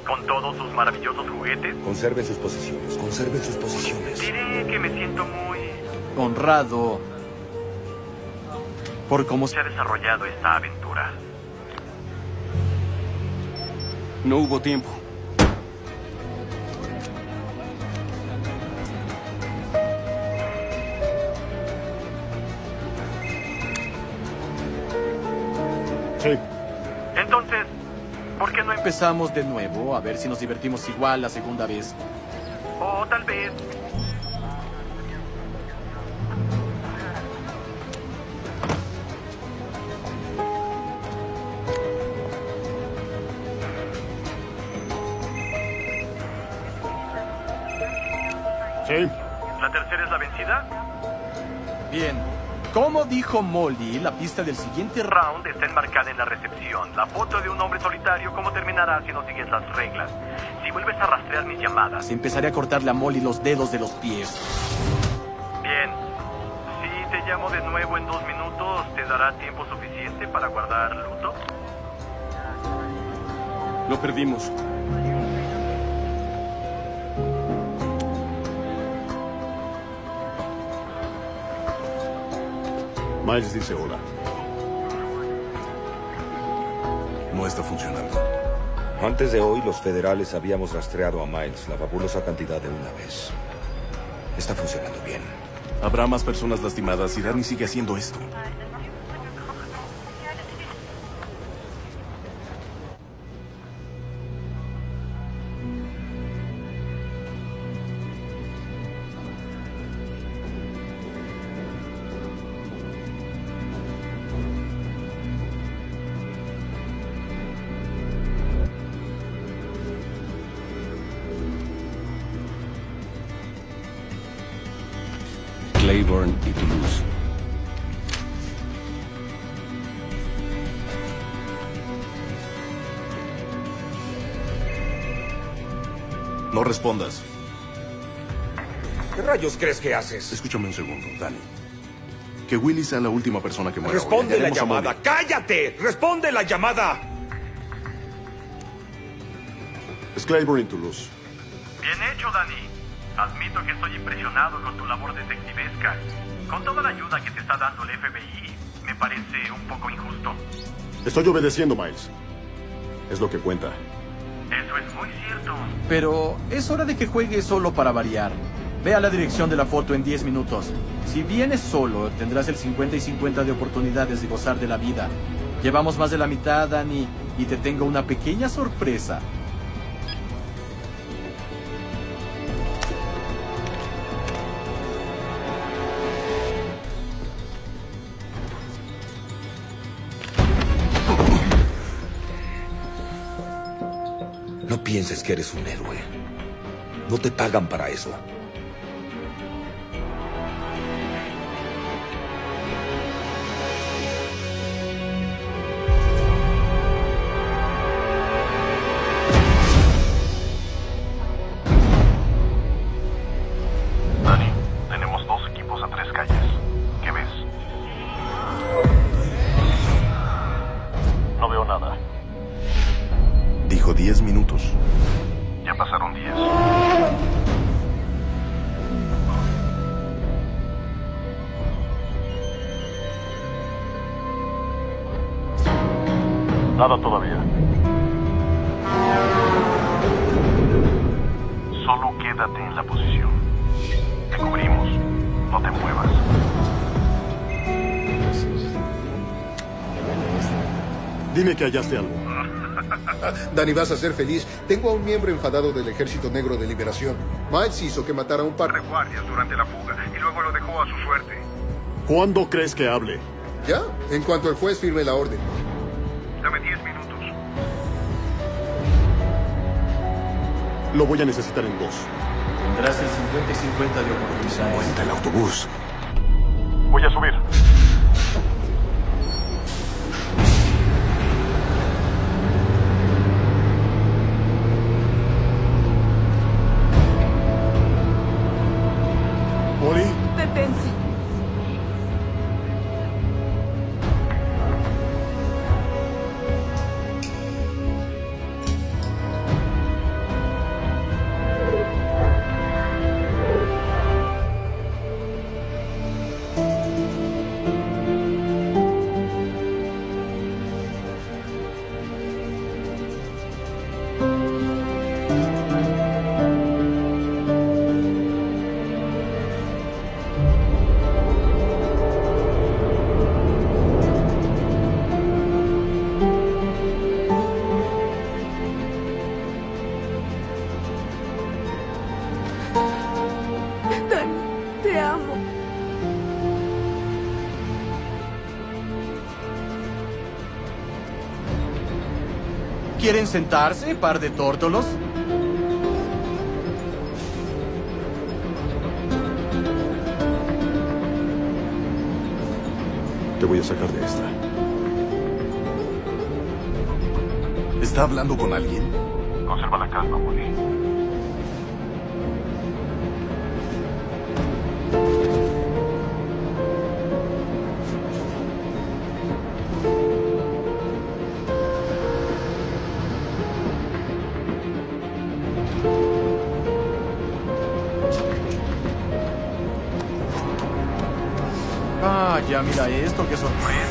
N: con todos sus maravillosos juguetes.
A: Conserven sus posiciones, conserven sus posiciones.
N: Diré que me siento muy...
K: honrado por cómo
N: se ha desarrollado esta aventura.
O: No hubo tiempo.
N: Empezamos?
K: de nuevo a ver si nos divertimos igual la segunda vez.
N: O tal vez...
K: Como dijo Molly, la pista del siguiente
N: round está enmarcada en la recepción. La foto de un hombre solitario, ¿cómo terminará si no sigues las reglas? Si vuelves a rastrear mis llamadas.
K: Empezaré a cortarle a Molly los dedos de los pies.
N: Bien. Si te llamo de nuevo en dos minutos, ¿te dará tiempo suficiente para guardar luto?
E: Lo perdimos.
H: Miles dice hola.
E: No está funcionando.
A: Antes de hoy, los federales habíamos rastreado a Miles la fabulosa cantidad de una vez. Está funcionando bien.
E: Habrá más personas lastimadas y Danny sigue haciendo esto. Respondas.
A: ¿Qué rayos crees que haces?
E: Escúchame un segundo, Danny. Que Willy sea la última persona que muera. hoy.
A: Responde la llamada. ¡Cállate! ¡Responde la llamada!
H: Es Claiborne Toulouse.
N: Bien hecho, Danny. Admito que estoy impresionado con tu labor detectivesca. Con toda la ayuda que te está dando el FBI, me parece un poco injusto.
H: Estoy obedeciendo, Miles. Es lo que cuenta.
N: Eso es muy cierto.
K: Pero es hora de que juegue solo para variar. Ve a la dirección de la foto en 10 minutos. Si vienes solo, tendrás el 50 y 50 de oportunidades de gozar de la vida. Llevamos más de la mitad, Dani, y te tengo una pequeña sorpresa.
A: Pienses que eres un héroe. No te pagan para eso.
F: Nada todavía. Solo quédate en la posición. Te cubrimos. No te muevas.
H: Dime que hallaste algo. *laughs*
I: Dani, vas a ser feliz. Tengo a un miembro enfadado del Ejército Negro de Liberación. Miles hizo que matara a un par
F: de guardias durante la fuga y luego lo dejó a su suerte.
H: ¿Cuándo crees que hable?
I: Ya, en cuanto el juez firme la orden.
H: Lo voy a necesitar en dos.
K: Tendrás el 50 y 50 de oportunidades.
E: Cuenta el autobús.
F: Voy a subir.
K: Sentarse, par de tórtolos?
H: Te voy a sacar de esta.
E: ¿Está hablando con alguien?
C: Conserva la calma, Molly.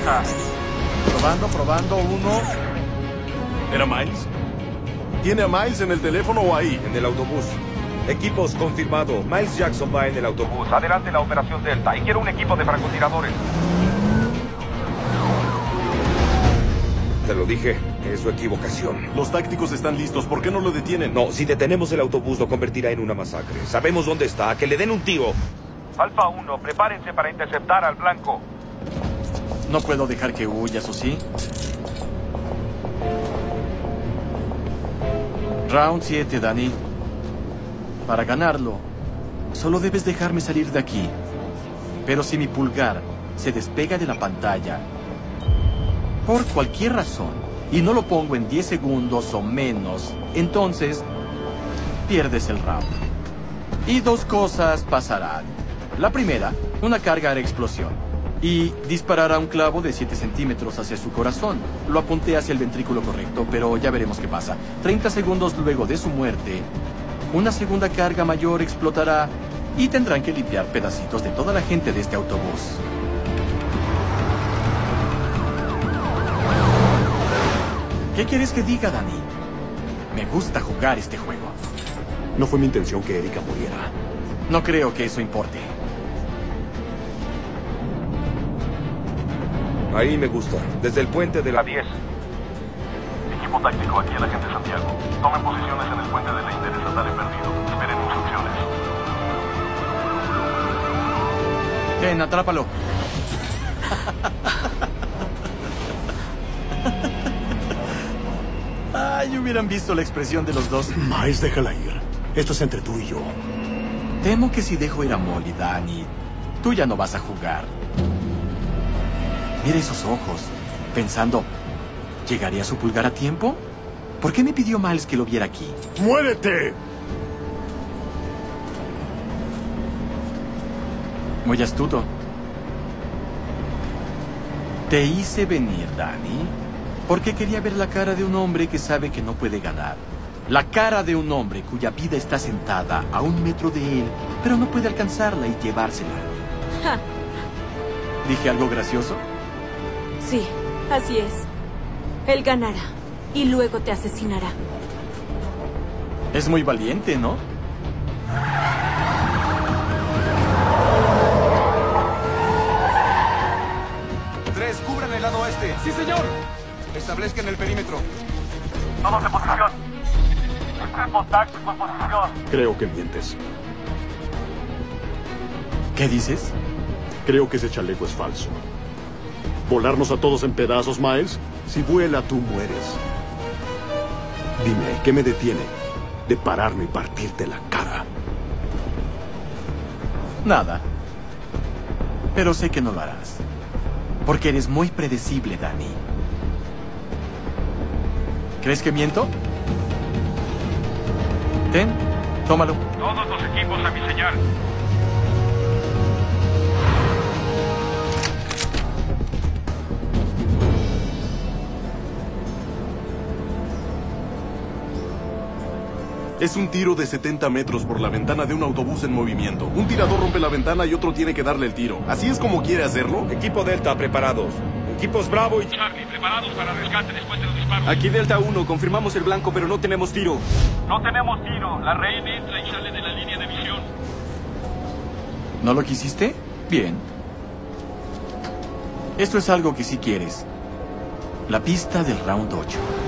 K: Probando, probando, uno.
E: ¿Era Miles? ¿Tiene a Miles en el teléfono o ahí?
A: En el autobús. Equipos confirmado. Miles Jackson va en el autobús.
F: Adelante la operación Delta. Y quiero un equipo de francotiradores.
A: Te lo dije, es su equivocación.
E: Los tácticos están listos. ¿Por qué no lo detienen?
A: No, si detenemos el autobús lo convertirá en una masacre. Sabemos dónde está. Que le den un tiro.
F: Alfa 1, prepárense para interceptar al blanco.
K: No puedo dejar que huyas, ¿o sí? Round 7, Danny. Para ganarlo, solo debes dejarme salir de aquí. Pero si mi pulgar se despega de la pantalla, por cualquier razón, y no lo pongo en 10 segundos o menos, entonces pierdes el round. Y dos cosas pasarán. La primera, una carga hará explosión. Y disparará un clavo de 7 centímetros hacia su corazón. Lo apunté hacia el ventrículo correcto, pero ya veremos qué pasa. 30 segundos luego de su muerte, una segunda carga mayor explotará y tendrán que limpiar pedacitos de toda la gente de este autobús. ¿Qué quieres que diga, Dani? Me gusta jugar este juego.
H: No fue mi intención que Erika muriera.
K: No creo que eso importe.
A: Ahí me gusta. Desde el puente de la 10.
C: Equipo táctico aquí el agente Santiago. Tomen posiciones en el puente de la Interestatal en perdido. Esperen instrucciones.
K: Ten, atrápalo. Ay, hubieran visto la expresión de los dos.
H: Miles, déjala ir. Esto es entre tú y yo.
K: Temo que si dejo ir a Molly, Danny, tú ya no vas a jugar. Mira esos ojos, pensando, ¿llegaría su pulgar a tiempo? ¿Por qué me pidió Miles que lo viera aquí?
H: ¡Muérete!
K: Muy astuto. Te hice venir, Danny, porque quería ver la cara de un hombre que sabe que no puede ganar. La cara de un hombre cuya vida está sentada a un metro de él, pero no puede alcanzarla y llevársela. ¿Dije algo gracioso?
G: Sí, así es. Él ganará y luego te asesinará.
K: Es muy valiente, ¿no?
J: Tres, cubran el lado oeste. Sí, señor. Establezcan el perímetro.
C: Todos en posición. Táctico en posición.
H: Creo que mientes.
K: ¿Qué dices?
H: Creo que ese chaleco es falso. ¿Volarnos a todos en pedazos, Miles? Si vuela, tú mueres. Dime, ¿qué me detiene de pararme y partirte la cara?
K: Nada. Pero sé que no lo harás. Porque eres muy predecible, Danny. ¿Crees que miento? Ten, tómalo.
C: Todos los equipos a mi señal.
E: Es un tiro de 70 metros por la ventana de un autobús en movimiento. Un tirador rompe la ventana y otro tiene que darle el tiro. ¿Así es como quiere hacerlo?
A: Equipo Delta, preparados. Equipos Bravo y...
C: Charlie, preparados para rescate después de los disparos.
J: Aquí Delta 1, confirmamos el blanco, pero no tenemos tiro.
C: No tenemos tiro. La reina entra y sale de la línea de visión.
K: ¿No lo quisiste? Bien. Esto es algo que sí quieres. La pista del round 8.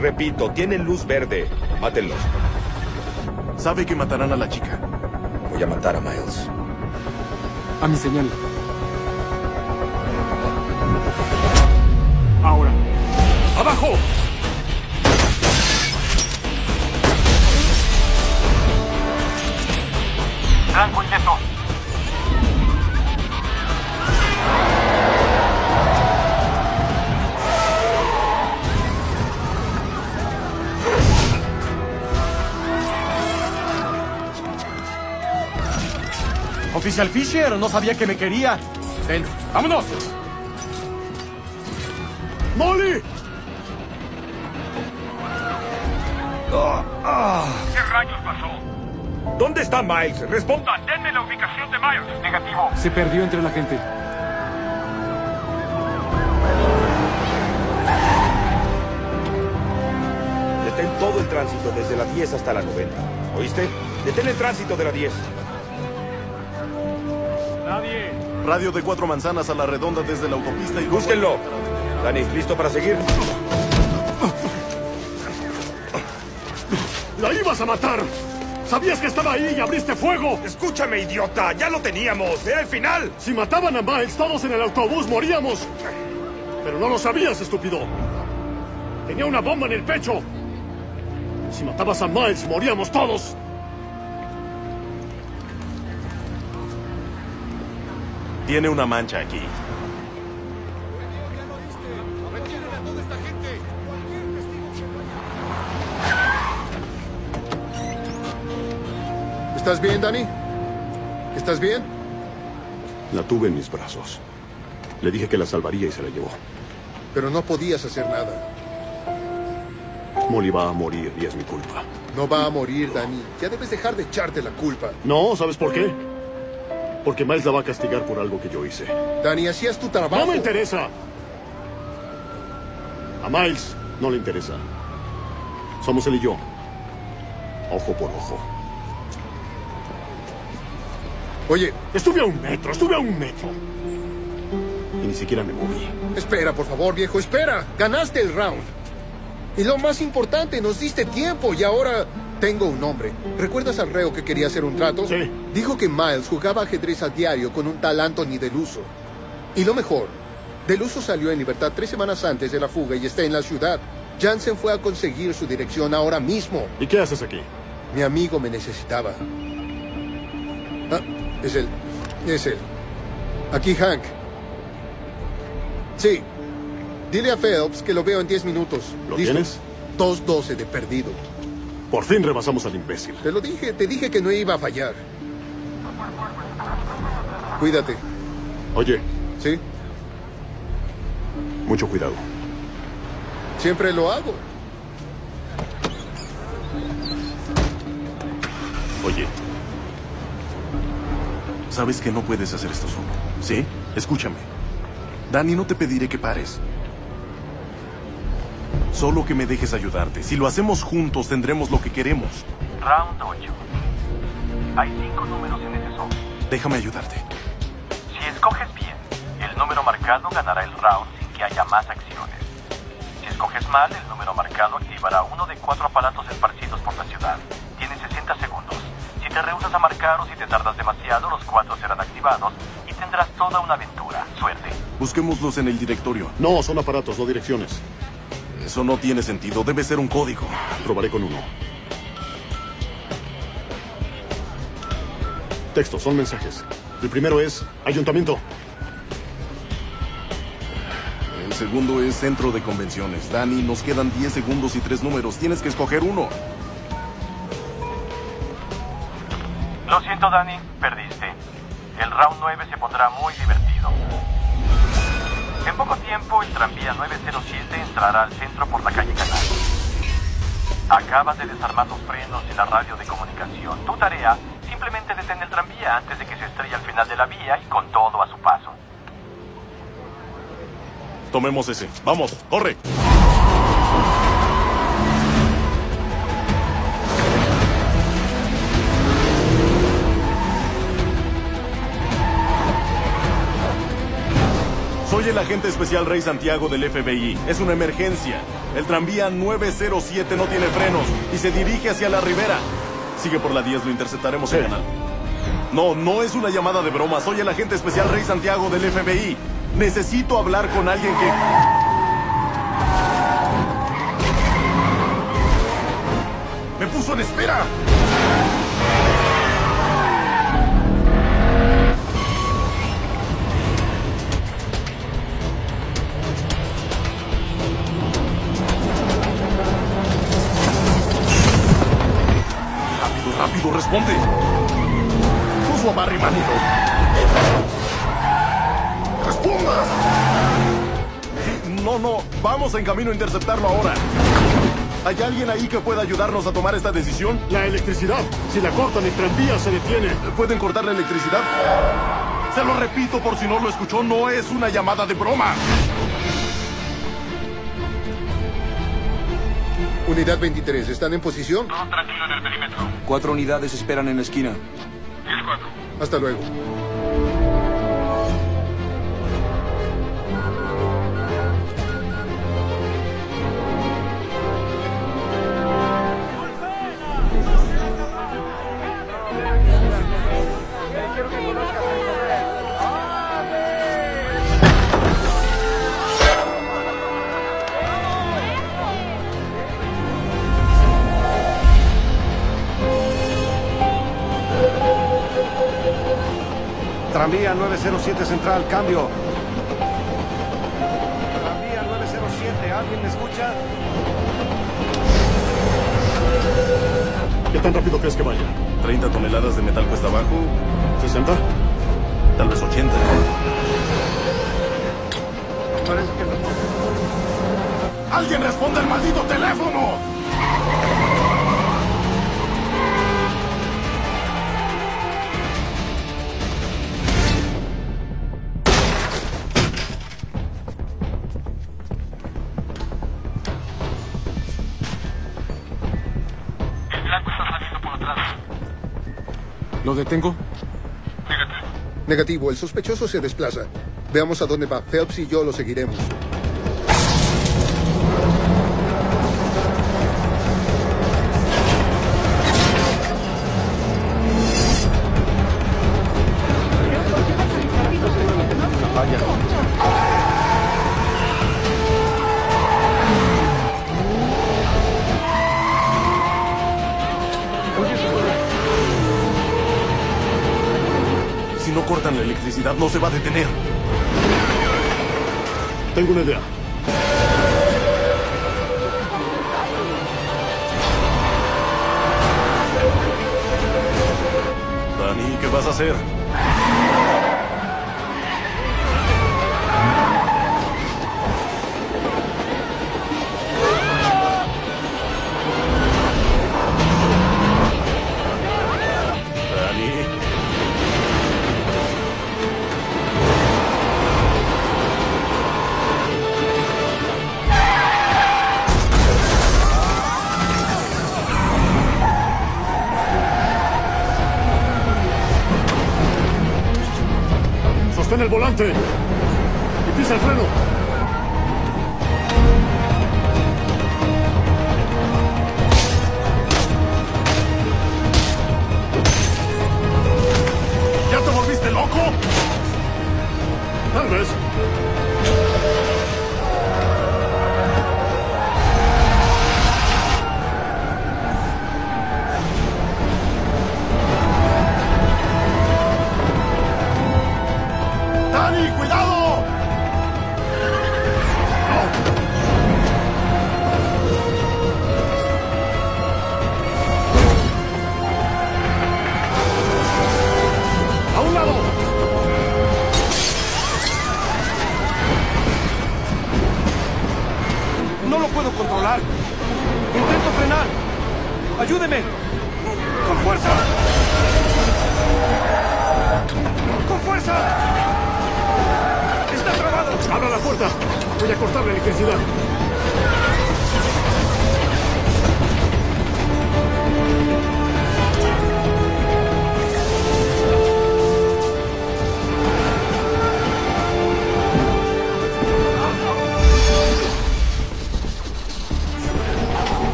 A: Repito, tienen luz verde. Mátenlos.
E: Sabe que matarán a la chica.
A: Voy a matar a Miles.
B: A mi señal.
K: Oficial Fisher, no sabía que me quería. Ven, vámonos.
H: ¡Molly!
F: ¿Qué rayos pasó?
A: ¿Dónde está Miles? Responda.
F: Denme la ubicación de Miles. Negativo.
B: Se perdió entre la gente.
A: Detén todo el tránsito desde la 10 hasta la 90. ¿Oíste? Detén el tránsito de la 10.
E: Radio de cuatro manzanas a la redonda desde la autopista y...
A: Búsquenlo. Dani, ¿listo para seguir?
H: ¡La ibas a matar! ¡Sabías que estaba ahí y abriste fuego!
A: Escúchame, idiota. Ya lo teníamos. Era el final.
H: Si mataban a Miles, todos en el autobús moríamos. Pero no lo sabías, estúpido. Tenía una bomba en el pecho. Si matabas a Miles, moríamos todos.
E: Tiene una mancha aquí.
I: ¿Estás bien, Danny? ¿Estás bien?
H: La tuve en mis brazos. Le dije que la salvaría y se la llevó.
I: Pero no podías hacer nada.
H: Molly va a morir y es mi culpa.
I: No va a morir, Danny. Ya debes dejar de echarte la culpa.
H: No, ¿sabes por qué? Porque Miles la va a castigar por algo que yo hice.
I: Danny, hacías tu trabajo.
H: ¡No me interesa! A Miles no le interesa. Somos él y yo. Ojo por ojo.
I: Oye,
H: Estuve a un metro, estuve a un metro. Y ni siquiera me moví.
I: espera, por favor, viejo, espera. Ganaste el round. Y lo más importante, nos diste tiempo y ahora tengo un nombre. ¿Recuerdas al reo que quería hacer un trato?
H: Sí.
I: Dijo que Miles jugaba ajedrez a diario con un tal Anthony Deluso. Y lo mejor, Deluso salió en libertad tres semanas antes de la fuga y está en la ciudad. Jansen fue a conseguir su dirección ahora mismo.
H: ¿Y qué haces aquí?
I: Mi amigo me necesitaba. Ah, es él. Es él. Aquí Hank. Sí. Dile a Phelps que lo veo en 10 minutos.
H: ¿Lo
I: ¿Listo?
H: tienes?
I: 2-12 de perdido.
H: Por fin rebasamos al imbécil.
I: Te lo dije, te dije que no iba a fallar. Cuídate.
H: Oye,
I: ¿Sí?
H: mucho cuidado.
I: Siempre lo hago.
E: Oye. Sabes que no puedes hacer esto solo. ¿Sí? Escúchame. Dani, no te pediré que pares. Solo que me dejes ayudarte. Si lo hacemos juntos, tendremos lo que queremos.
N: Round 8. Hay cinco números en ese sobre.
E: Déjame ayudarte.
N: Si escoges bien, el número marcado ganará el round sin que haya más acciones. Si escoges mal, el número marcado activará uno de cuatro aparatos esparcidos por la ciudad. Tienes 60 segundos. Si te rehusas a marcar o si te tardas demasiado, los cuatro serán activados y tendrás toda una aventura. Suerte.
E: Busquémoslos en el directorio.
H: No, son aparatos, no direcciones.
E: Eso no tiene sentido. Debe ser un código.
H: Probaré con uno. Texto, son mensajes. El primero es ayuntamiento.
E: El segundo es centro de convenciones. Dani, nos quedan 10 segundos y tres números. Tienes que escoger uno.
N: Lo siento, Dani, De desarmar los frenos y la radio de comunicación. Tu tarea, simplemente detén el tranvía antes de que se estrelle al final de la vía y con todo a su paso.
E: Tomemos ese. Vamos, corre. Soy el agente especial Rey Santiago del FBI. Es una emergencia. El tranvía 907 no tiene frenos y se dirige hacia la ribera. Sigue por la 10, lo interceptaremos en canal. No, no es una llamada de broma. Soy el agente especial Rey Santiago del FBI. Necesito hablar con alguien que... ¡Me puso en espera! Sí, no, no. Vamos en camino a interceptarlo ahora. ¿Hay alguien ahí que pueda ayudarnos a tomar esta decisión?
H: La electricidad. Si la cortan, el tranvía se detiene.
E: ¿Pueden cortar la electricidad? Se lo repito por si no lo escuchó, no es una llamada de broma.
I: Unidad 23, ¿están en posición?
C: Todo tranquilo en el perímetro.
J: Cuatro unidades esperan en la esquina.
C: 10-4.
I: Hasta luego.
M: Tranvía 907 Central, cambio. Tranvía 907, ¿alguien me escucha?
H: ¿Qué tan rápido crees que vaya?
E: 30 toneladas de metal cuesta abajo.
H: ¿60?
E: Tal vez 80.
M: Parece que no.
E: ¡Alguien responda el maldito teléfono!
H: Detengo?
I: Negativo, el sospechoso se desplaza. Veamos a dónde va. Phelps y yo lo seguiremos.
E: No se va a detener.
H: Tengo una idea.
E: Dani, ¿qué vas a hacer?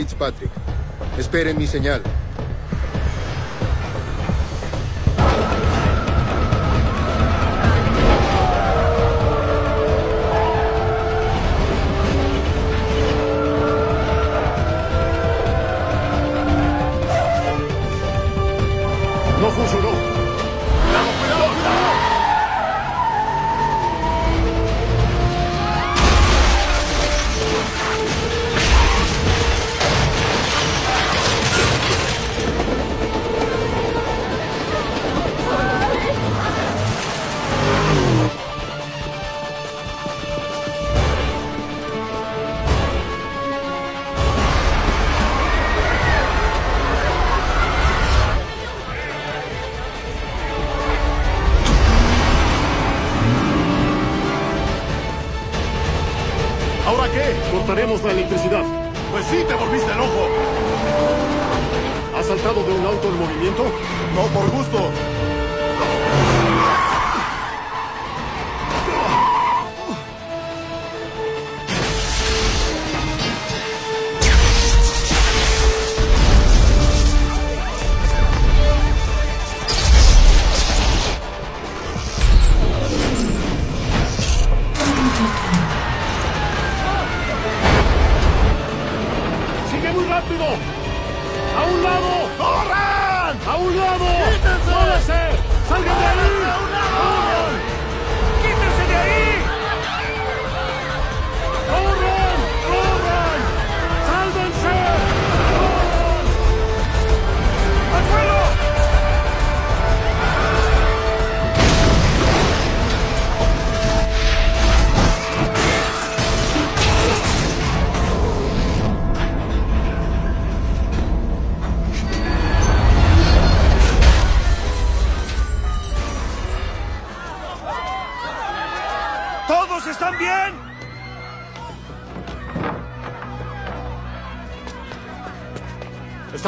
I: Fitzpatrick. Esperen mi señal.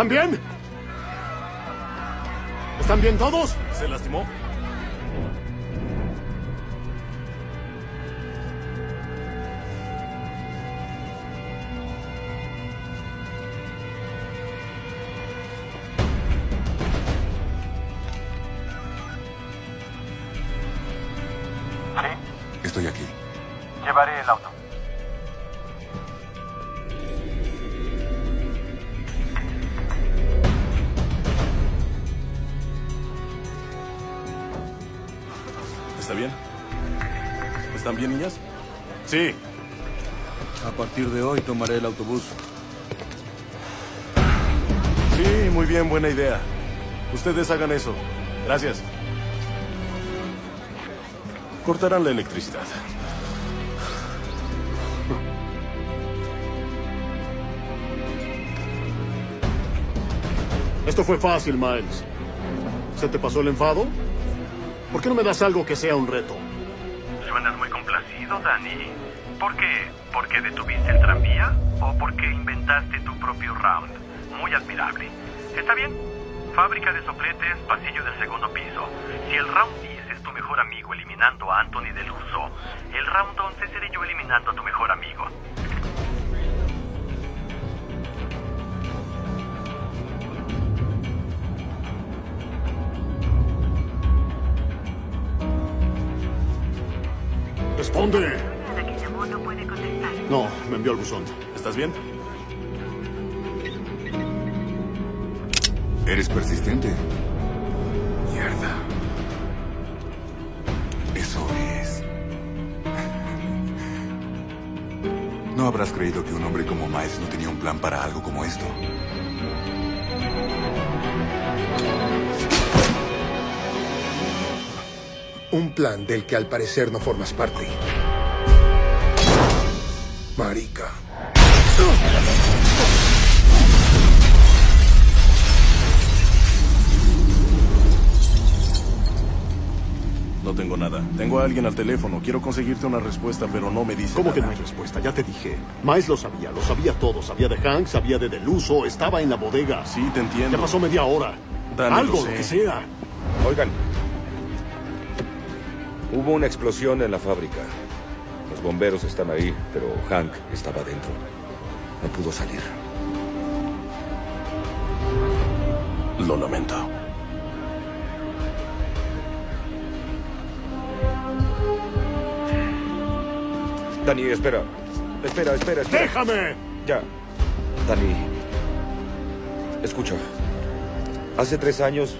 P: ¿Están bien?
H: ¿Están bien todos?
E: ¿Se lastimó?
W: Estoy aquí.
F: Llevaré el auto.
E: ¿Están bien, niñas? Sí.
X: A partir de hoy tomaré el autobús.
E: Sí, muy bien, buena idea. Ustedes hagan eso. Gracias. Cortarán la electricidad.
H: Esto fue fácil, Miles. ¿Se te pasó el enfado? ¿Por qué no me das algo que sea un reto?
N: Complacido, Danny. ¿Por qué? ¿Porque detuviste el tranvía? ¿O porque inventaste tu propio round? Muy admirable. ¿Está bien? Fábrica de sopletes, pasillo del segundo piso. Si el round 10 es tu mejor amigo eliminando a Anthony Deluso, el round 11 seré yo eliminando a tu
H: ¡Responde!
D: La que llamó no puede contestar.
H: No, me envió al buzón.
E: ¿Estás bien?
W: ¿Eres persistente? Mierda. Eso es. No habrás creído que un hombre como Miles no tenía un plan para algo como esto.
I: Un plan del que al parecer no formas parte. Marica.
E: No tengo nada. Tengo a alguien al teléfono. Quiero conseguirte una respuesta, pero no me dice
H: ¿Cómo
E: nada.
H: que no hay respuesta? Ya te dije. Miles lo sabía, lo sabía todo. Sabía de Hank, sabía de Deluso, estaba en la bodega.
E: Sí, te entiendo.
H: Ya pasó media hora.
E: Dani,
H: Algo,
E: lo
H: que sea.
A: Oigan. Hubo una explosión en la fábrica. Los bomberos están ahí, pero Hank estaba dentro. No pudo salir.
E: Lo lamento.
A: Dani, espera. Espera, espera, espera.
M: ¡Déjame!
A: Ya. Dani. Escucha. Hace tres años,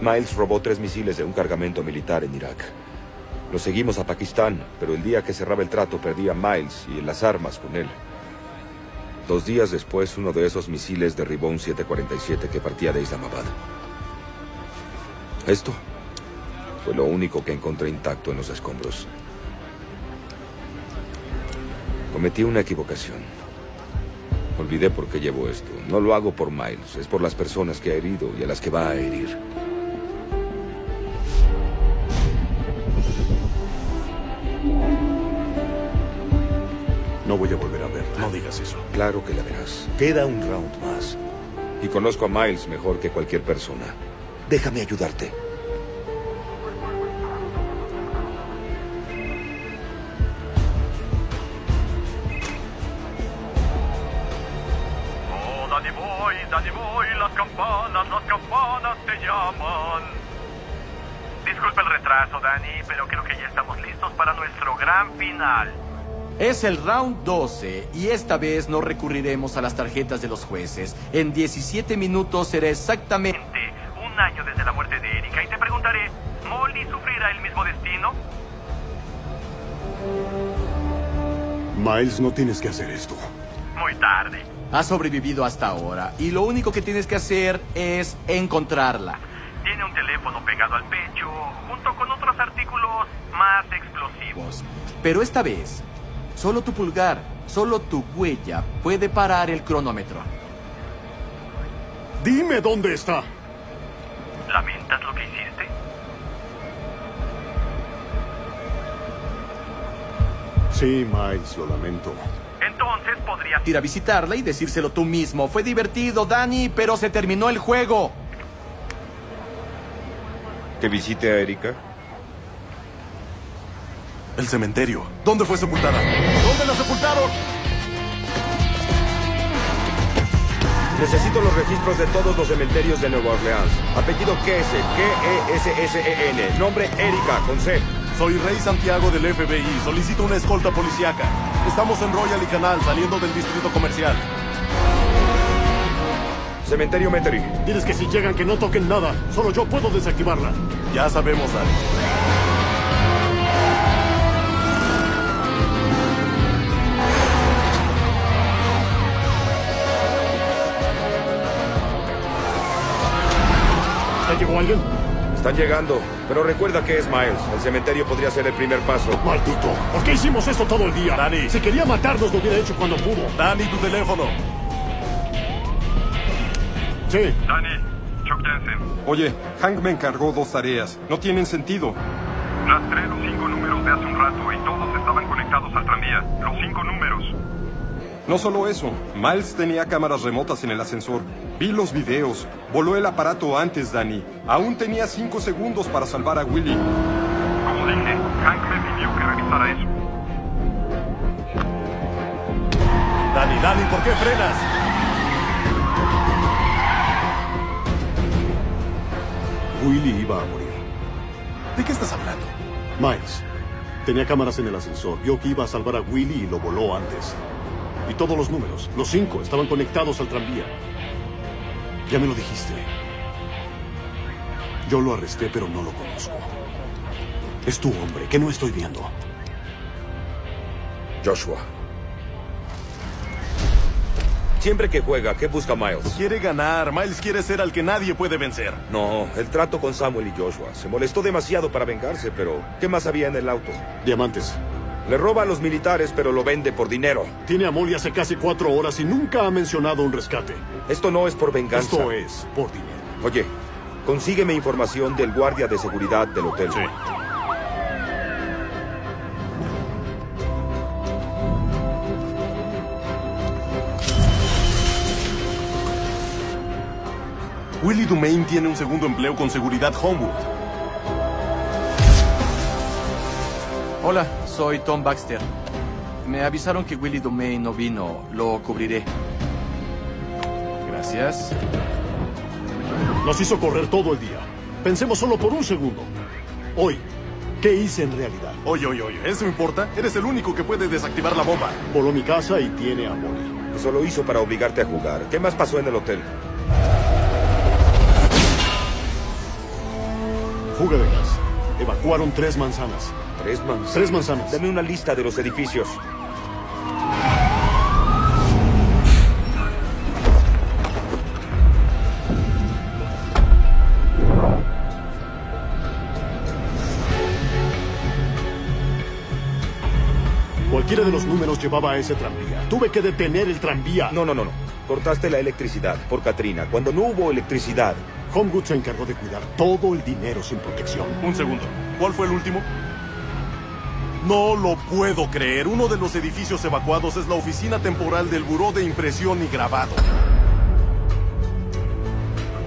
A: Miles robó tres misiles de un cargamento militar en Irak. Lo seguimos a Pakistán, pero el día que cerraba el trato perdí a Miles y las armas con él. Dos días después, uno de esos misiles derribó un 747 que partía de Islamabad. Esto fue lo único que encontré intacto en los escombros. Cometí una equivocación. Olvidé por qué llevo esto. No lo hago por Miles, es por las personas que ha herido y a las que va a herir.
H: No voy a volver a verla.
A: No digas eso. Claro que la verás. Queda un round más. Y conozco a Miles mejor que cualquier persona. Déjame ayudarte.
N: Oh, Danny Boy, Danny Boy, las campanas, las campanas te llaman. Disculpe el retraso, Danny, pero creo que ya estamos listos para nuestro gran final.
K: Es el round 12 y esta vez no recurriremos a las tarjetas de los jueces. En 17 minutos será exactamente...
N: Un año desde la muerte de Erika y te preguntaré, ¿Molly sufrirá el mismo destino?
H: Miles, no tienes que hacer esto.
N: Muy tarde.
K: Ha sobrevivido hasta ahora y lo único que tienes que hacer es encontrarla.
N: Tiene un teléfono pegado al pecho, junto con otros artículos más explosivos.
K: Pero esta vez, solo tu pulgar, solo tu huella puede parar el cronómetro.
H: Dime dónde está.
N: ¿Lamentas lo que hiciste?
H: Sí, Miles, lo lamento.
N: Entonces podrías...
K: Ir a visitarla y decírselo tú mismo. Fue divertido, Danny, pero se terminó el juego.
A: ¿Que visite a Erika?
E: El cementerio. ¿Dónde fue sepultada? ¿Dónde la sepultaron?
A: Necesito los registros de todos los cementerios de Nueva Orleans. Apellido Kesse, K-E-S-S-E-N. Nombre Erika, con C.
E: Soy Rey Santiago del FBI. Solicito una escolta policíaca. Estamos en Royal y Canal, saliendo del distrito comercial.
A: Cementerio Metairie.
H: Diles que si llegan que no toquen nada. Solo yo puedo desactivarla.
E: Ya sabemos, Dani.
H: ¿Ya llegó alguien?
A: Están llegando, pero recuerda que es Miles. El cementerio podría ser el primer paso.
H: Maldito. ¿Por qué hicimos esto todo el día?
E: Dani.
H: Si quería matarnos, lo hubiera hecho cuando pudo.
E: Dani, tu teléfono.
H: Sí.
C: Dani, Chuck Jensen.
R: Oye, Hank me encargó dos tareas. No tienen sentido.
C: Rastré los cinco números de hace un rato y todos estaban conectados al tranvía. Los cinco números.
R: No solo eso, Miles tenía cámaras remotas en el ascensor. Vi los videos. Voló el aparato antes, Danny. Aún tenía cinco segundos para salvar a Willy.
C: Como dije, Hank me pidió que revisara eso.
E: Dani, Dani, ¿por qué frenas?
H: Willy iba a morir.
E: ¿De qué estás hablando?
H: Miles. Tenía cámaras en el ascensor. Vio que iba a salvar a Willy y lo voló antes. Y todos los números, los cinco, estaban conectados al tranvía. Ya me lo dijiste. Yo lo arresté, pero no lo conozco. Es tu hombre, que no estoy viendo.
A: Joshua. Siempre que juega, ¿qué busca Miles?
E: Quiere ganar. Miles quiere ser al que nadie puede vencer.
A: No, el trato con Samuel y Joshua. Se molestó demasiado para vengarse, pero ¿qué más había en el auto?
H: Diamantes.
A: Le roba a los militares, pero lo vende por dinero.
H: Tiene a Molly hace casi cuatro horas y nunca ha mencionado un rescate.
A: Esto no es por venganza.
H: Esto es por dinero.
A: Oye, consígueme información del guardia de seguridad del hotel.
H: Sí.
E: Willy Dumaine tiene un segundo empleo con Seguridad Homewood.
K: Hola, soy Tom Baxter. Me avisaron que Willie Domain no vino. Lo cubriré. Gracias.
H: Nos hizo correr todo el día. Pensemos solo por un segundo. Hoy, ¿qué hice en realidad?
E: Oye, oye, oye, ¿eso importa? Eres el único que puede desactivar la bomba.
H: Voló mi casa y tiene a Molly.
A: Eso lo hizo para obligarte a jugar. ¿Qué más pasó en el hotel?
H: Fuga de gas. Evacuaron tres manzanas.
A: ¿Tres manzanas?
H: Tres manzanas.
A: Dame una lista de los edificios.
H: Cualquiera de los números llevaba a ese tranvía. Tuve que detener el tranvía.
A: No, no, no, no. Cortaste la electricidad por Katrina, cuando no hubo electricidad.
H: Homewood se encargó de cuidar todo el dinero sin protección.
E: Un segundo. ¿Cuál fue el último? No lo puedo creer. Uno de los edificios evacuados es la oficina temporal del Buró de Impresión y Grabado.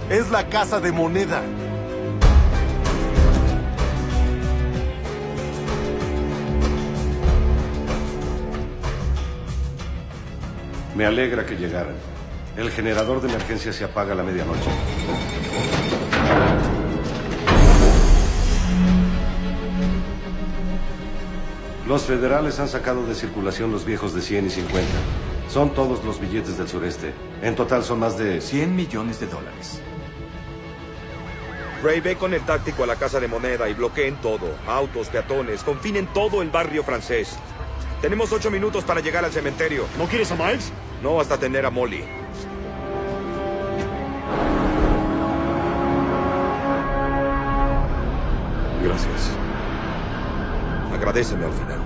E: Es la casa de moneda.
M: Me alegra que llegaran. El generador de emergencia se apaga a la medianoche. Los federales han sacado de circulación los viejos de 100 y 50. Son todos los billetes del sureste. En total son más de...
K: 100 millones de dólares.
A: Ray, ve con el táctico a la casa de moneda y bloqueen todo. Autos, peatones, confinen todo el barrio francés. Tenemos ocho minutos para llegar al cementerio.
H: ¿No quieres a Miles?
A: No, hasta tener a Molly.
H: Gracias.
A: Agradeceme al final.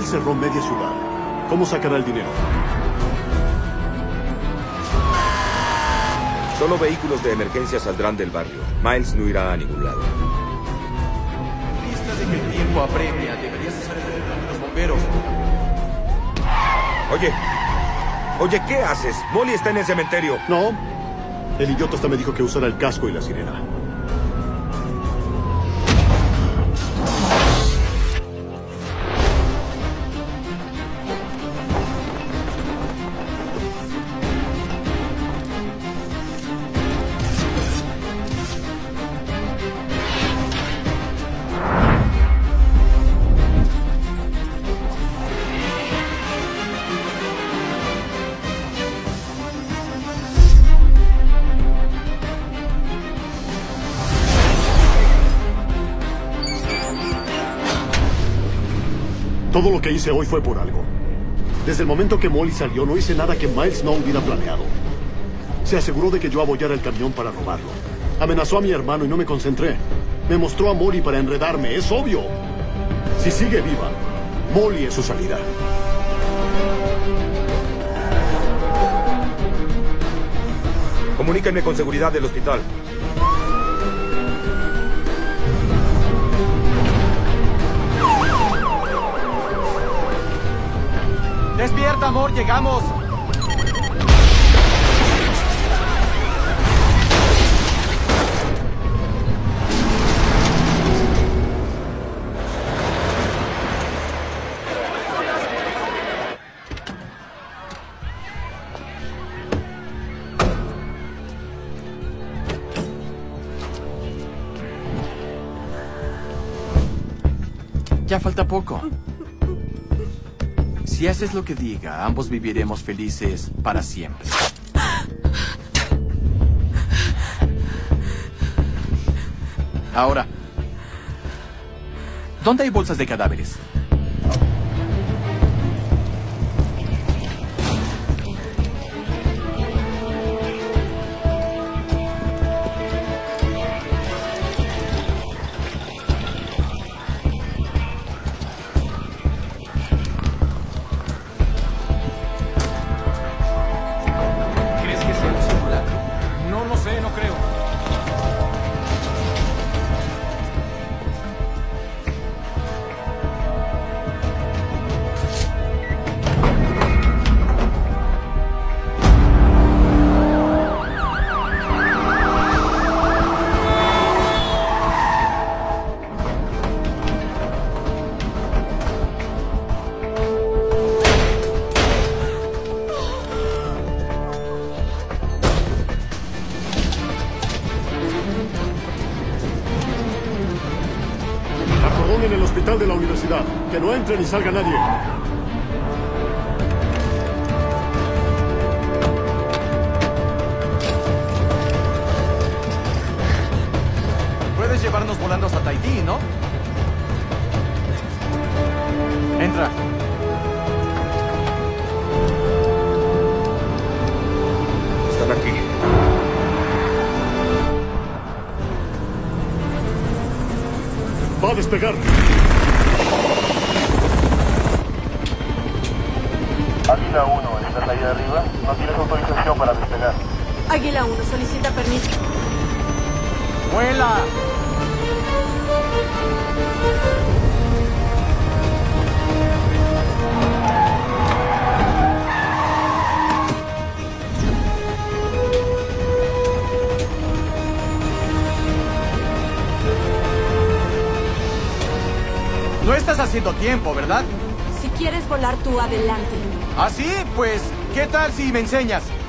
H: Miles cerró media ciudad, ¿cómo sacará el dinero?
A: Solo vehículos de emergencia saldrán del barrio. Miles no irá a ningún lado.
K: Vista de que el tiempo apremia, deberías usar el teléfono de los bomberos.
A: Oye, oye, ¿qué haces? Molly está en el cementerio.
H: No. El idiota hasta me dijo que usara el casco y la sirena. Todo lo que hice hoy fue por algo. Desde el momento que Molly salió, no hice nada que Miles no hubiera planeado. Se aseguró de que yo abollara el camión para robarlo. Amenazó a mi hermano y no me concentré. Me mostró a Molly para enredarme, es obvio. Si sigue viva, Molly es su salida.
A: Comuníquenme con seguridad del hospital.
K: ¡Despierta, amor! ¡Llegamos! Ya falta poco. Si haces lo que diga, ambos viviremos felices para siempre. Ahora, ¿dónde hay bolsas de cadáveres?
H: Salga nadie.
K: No
F: tienes autorización para despegar.
G: Águila 1 solicita permiso.
K: ¡Vuela! No estás haciendo tiempo, ¿verdad?
G: Si quieres volar tú, adelante.
K: ¿Ah, sí? Pues, ¿qué tal si me enseñas?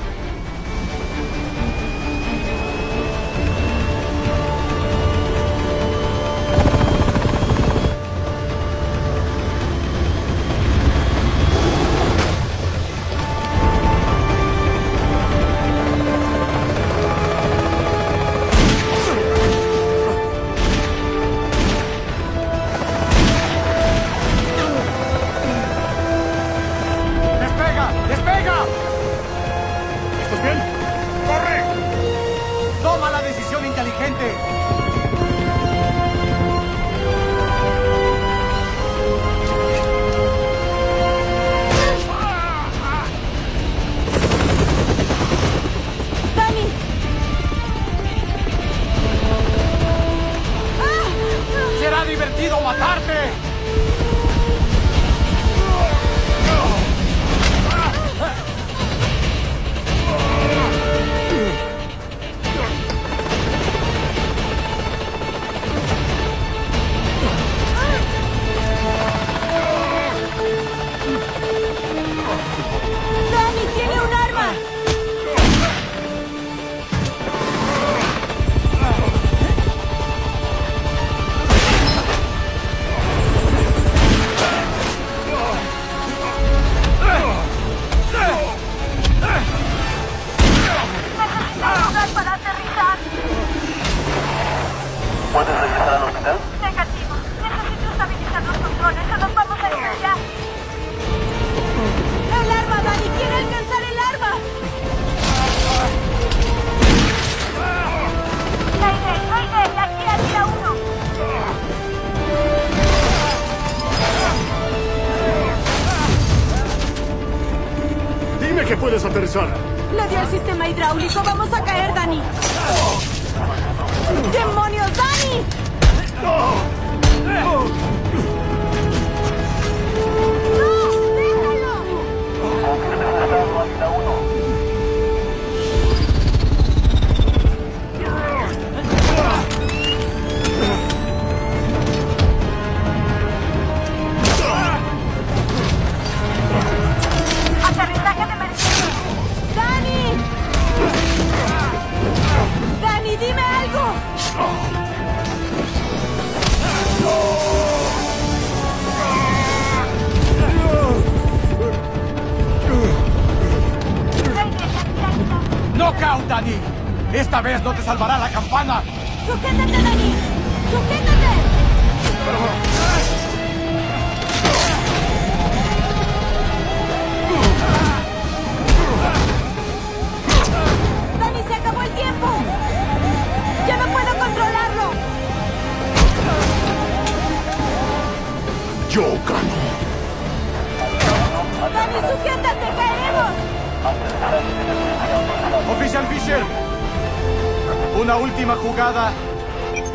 K: Una última jugada.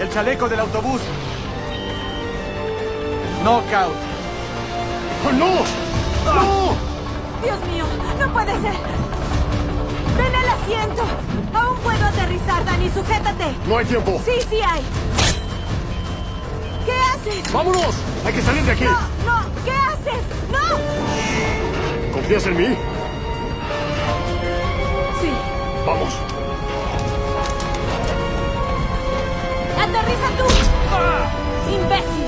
K: El chaleco del autobús. Knockout.
H: ¡Oh, no! ¡No!
G: ¡Dios mío! ¡No puede ser! ¡Ven al asiento! ¡Aún puedo aterrizar, Dani! ¡Sujétate!
H: No hay tiempo.
G: Sí, sí hay. ¿Qué haces?
H: ¡Vámonos! Hay que salir de aquí.
G: No, no. ¿Qué haces? ¡No!
H: ¿Confías en mí?
G: Sí.
H: Vamos.
G: ¡Aterriza tú! ¡Imbécil!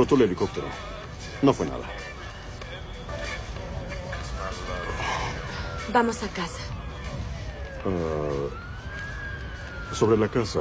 H: Explotó el helicóptero. No fue nada.
G: Vamos a casa.
H: Ah, sobre la casa,